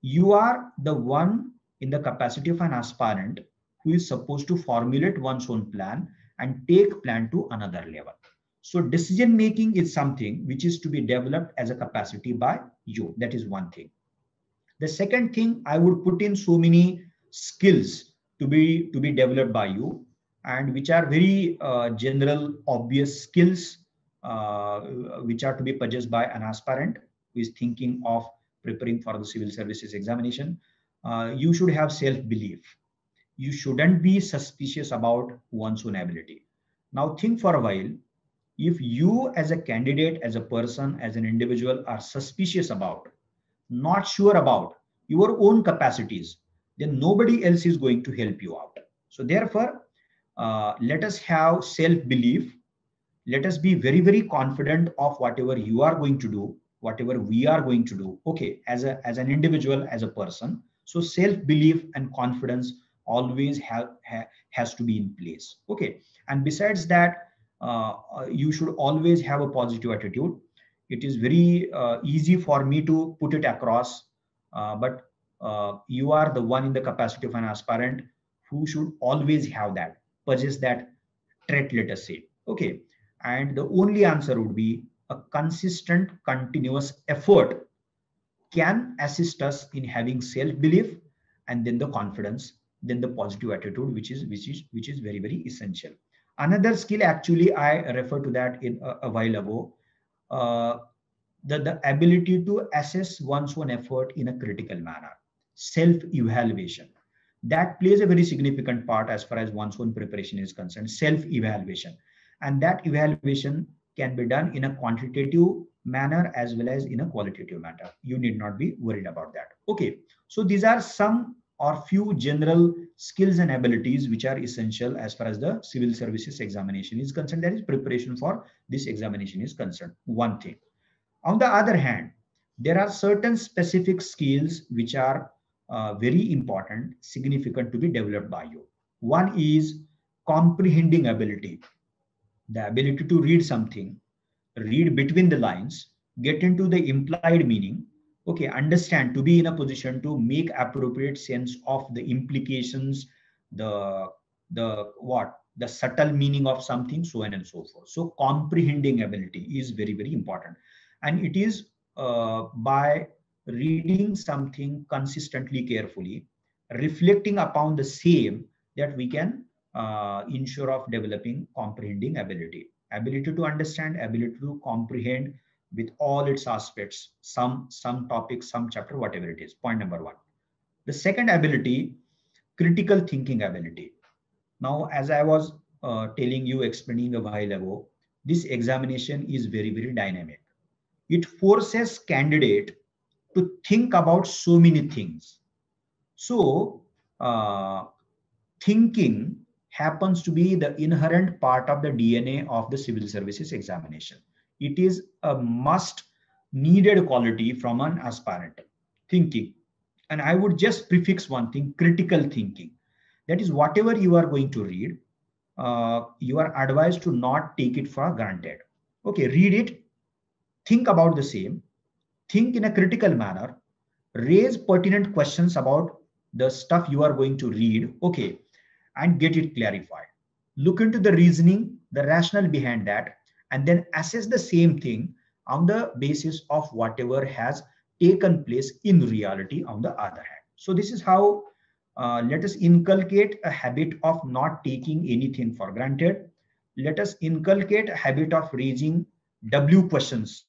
you are the one in the capacity of an aspirant who is supposed to formulate one's own plan and take plan to another level. So decision making is something which is to be developed as a capacity by you. That is one thing. The second thing i would put in so many skills to be to be developed by you and which are very uh, general obvious skills uh, which are to be possessed by an aspirant who is thinking of preparing for the civil services examination. Uh, you should have self belief you shouldn't be suspicious about one's own ability. Now think for a while. If you as a candidate as a person as an individual are suspicious about not sure about your own capacities then nobody else is going to help you out. So therefore uh, let us have self belief let us be very very confident of whatever you are going to do whatever we are going to do. Okay as a as an individual as a person. So self belief and confidence always have ha, has to be in place. Okay. And besides that uh, uh, you should always have a positive attitude. It is very uh, easy for me to put it across uh, but uh, you are the one in the capacity of an aspirant who should always have that possess that trait let us say. Okay. And the only answer would be a consistent continuous effort can assist us in having self belief and then the confidence then the positive attitude which is which is which is very very essential. Another skill actually i refer to that in a, a while ago uh, the, the ability to assess one's own effort in a critical manner. Self evaluation that plays a very significant part as far as one's own preparation is concerned self evaluation and that evaluation can be done in a quantitative manner as well as in a qualitative manner. You need not be worried about that. Okay. So these are some or few general skills and abilities which are essential as far as the civil services examination is concerned that is preparation for this examination is concerned one thing. On the other hand there are certain specific skills which are uh, very important significant to be developed by you. One is comprehending ability the ability to read something read between the lines get into the implied meaning okay understand. To be in a position to make appropriate sense of the implications the the what? The subtle meaning of something so on and so forth. So comprehending ability is very very important. And it is uh, by reading something consistently carefully reflecting upon the same that we can uh, ensure of developing comprehending ability. Ability to understand ability to comprehend with all its aspects, some, some topic, some chapter, whatever it is. Point number one. The second ability, critical thinking ability. Now, as I was uh, telling you, explaining a while ago, this examination is very, very dynamic. It forces candidate to think about so many things. So, uh, thinking happens to be the inherent part of the DNA of the civil services examination it is a must needed quality from an aspirant thinking. And i would just prefix one thing critical thinking. That is whatever you are going to read uh, you are advised to not take it for granted. Okay read it. Think about the same. Think in a critical manner. Raise pertinent questions about the stuff you are going to read okay and get it clarified. Look into the reasoning the rationale behind that and then assess the same thing on the basis of whatever has taken place in reality on the other hand. So this is how uh, let us inculcate a habit of not taking anything for granted. Let us inculcate a habit of raising W questions.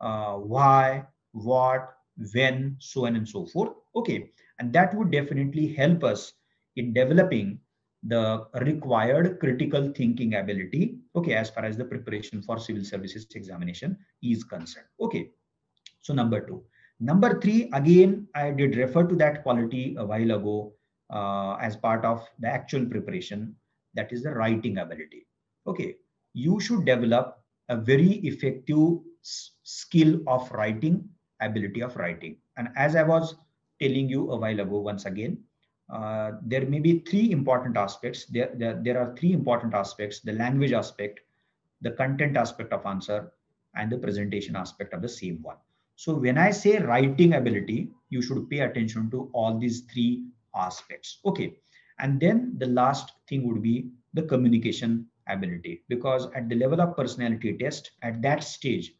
Uh, why, what, when, so on and so forth. Okay. And that would definitely help us in developing the required critical thinking ability okay as far as the preparation for civil services examination is concerned. Okay so number two. Number three again i did refer to that quality a while ago uh, as part of the actual preparation that is the writing ability. Okay you should develop a very effective skill of writing ability of writing. And as i was telling you a while ago once again uh, there may be three important aspects. There, there, there are three important aspects, the language aspect, the content aspect of answer, and the presentation aspect of the same one. So when I say writing ability, you should pay attention to all these three aspects. Okay. And then the last thing would be the communication ability, because at the level of personality test, at that stage,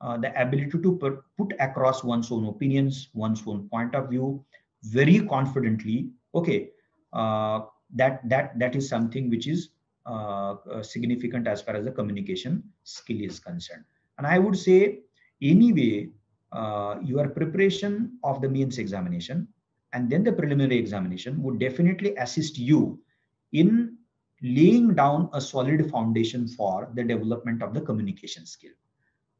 uh, the ability to put across one's own opinions, one's own point of view, very confidently okay uh, that that that is something which is uh, uh, significant as far as the communication skill is concerned. And I would say, anyway, uh, your preparation of the mains examination and then the preliminary examination would definitely assist you in laying down a solid foundation for the development of the communication skill.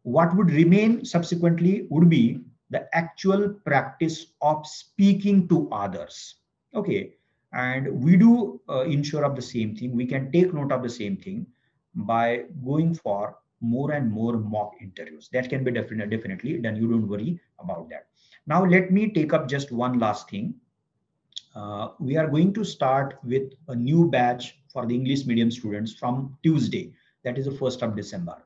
What would remain subsequently would be the actual practice of speaking to others. Okay, and we do uh, ensure of the same thing. We can take note of the same thing by going for more and more mock interviews. That can be definitely definitely done. You don't worry about that. Now let me take up just one last thing. Uh, we are going to start with a new batch for the English medium students from Tuesday. That is the 1st of December.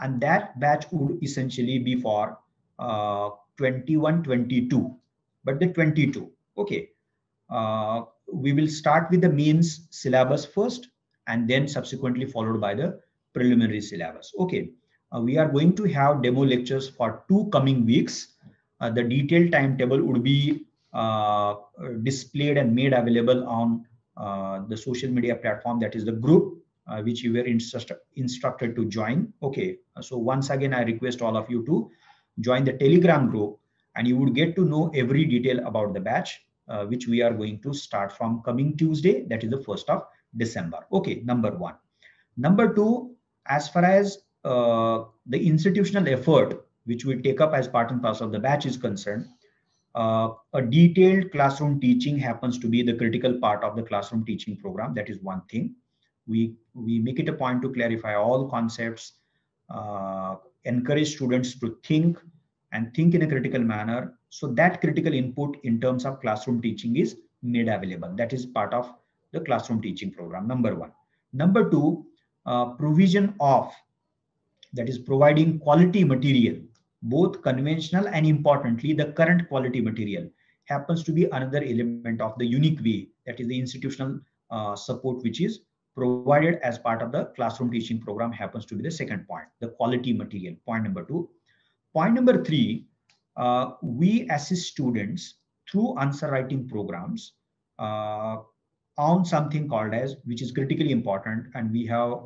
And that batch would essentially be for uh, 21, 22, but the 22. Okay. Uh, we will start with the mains syllabus first and then subsequently followed by the preliminary syllabus. Okay. Uh, we are going to have demo lectures for two coming weeks. Uh, the detailed timetable would be uh, displayed and made available on uh, the social media platform that is the group uh, which you were instru instructed to join. Okay, so once again, I request all of you to join the Telegram group and you would get to know every detail about the batch, uh, which we are going to start from coming Tuesday, that is the 1st of December. Okay, number one. Number two, as far as uh, the institutional effort, which we take up as part and parcel of the batch is concerned, uh, a detailed classroom teaching happens to be the critical part of the classroom teaching program. That is one thing. We, we make it a point to clarify all concepts, uh, encourage students to think and think in a critical manner. So that critical input in terms of classroom teaching is made available. That is part of the classroom teaching program, number one. Number two, uh, provision of, that is providing quality material both conventional and importantly, the current quality material happens to be another element of the unique way that is the institutional uh, support which is provided as part of the classroom teaching program happens to be the second point, the quality material, point number two. Point number three, uh, we assist students through answer writing programs uh, on something called as, which is critically important, and we have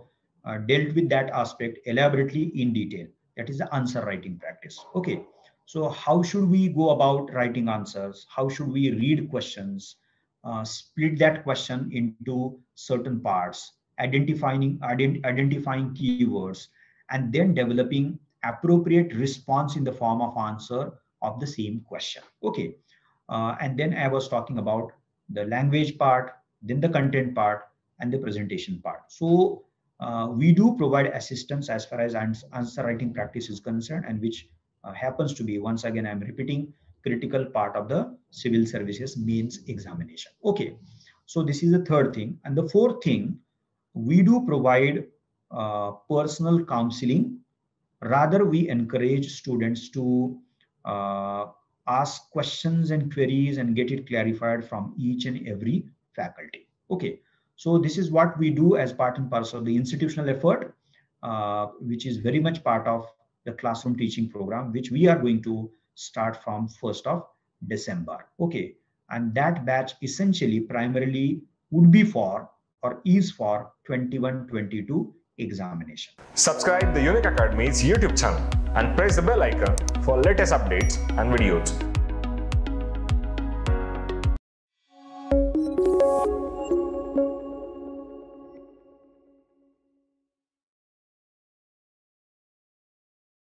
uh, dealt with that aspect elaborately in detail that is the answer writing practice. Okay. So how should we go about writing answers? How should we read questions? Uh, split that question into certain parts, identifying ident identifying keywords, and then developing appropriate response in the form of answer of the same question. Okay. Uh, and then I was talking about the language part, then the content part, and the presentation part. So uh, we do provide assistance as far as answer writing practice is concerned and which uh, happens to be once again i'm repeating critical part of the civil services mains examination okay so this is the third thing and the fourth thing we do provide uh, personal counseling rather we encourage students to uh, ask questions and queries and get it clarified from each and every faculty okay so this is what we do as part and parcel of the institutional effort, uh, which is very much part of the classroom teaching program, which we are going to start from 1st of December. Okay. And that batch essentially primarily would be for or is for 21-22 examination. Subscribe the Unique Academy's YouTube channel and press the bell icon for latest updates and videos.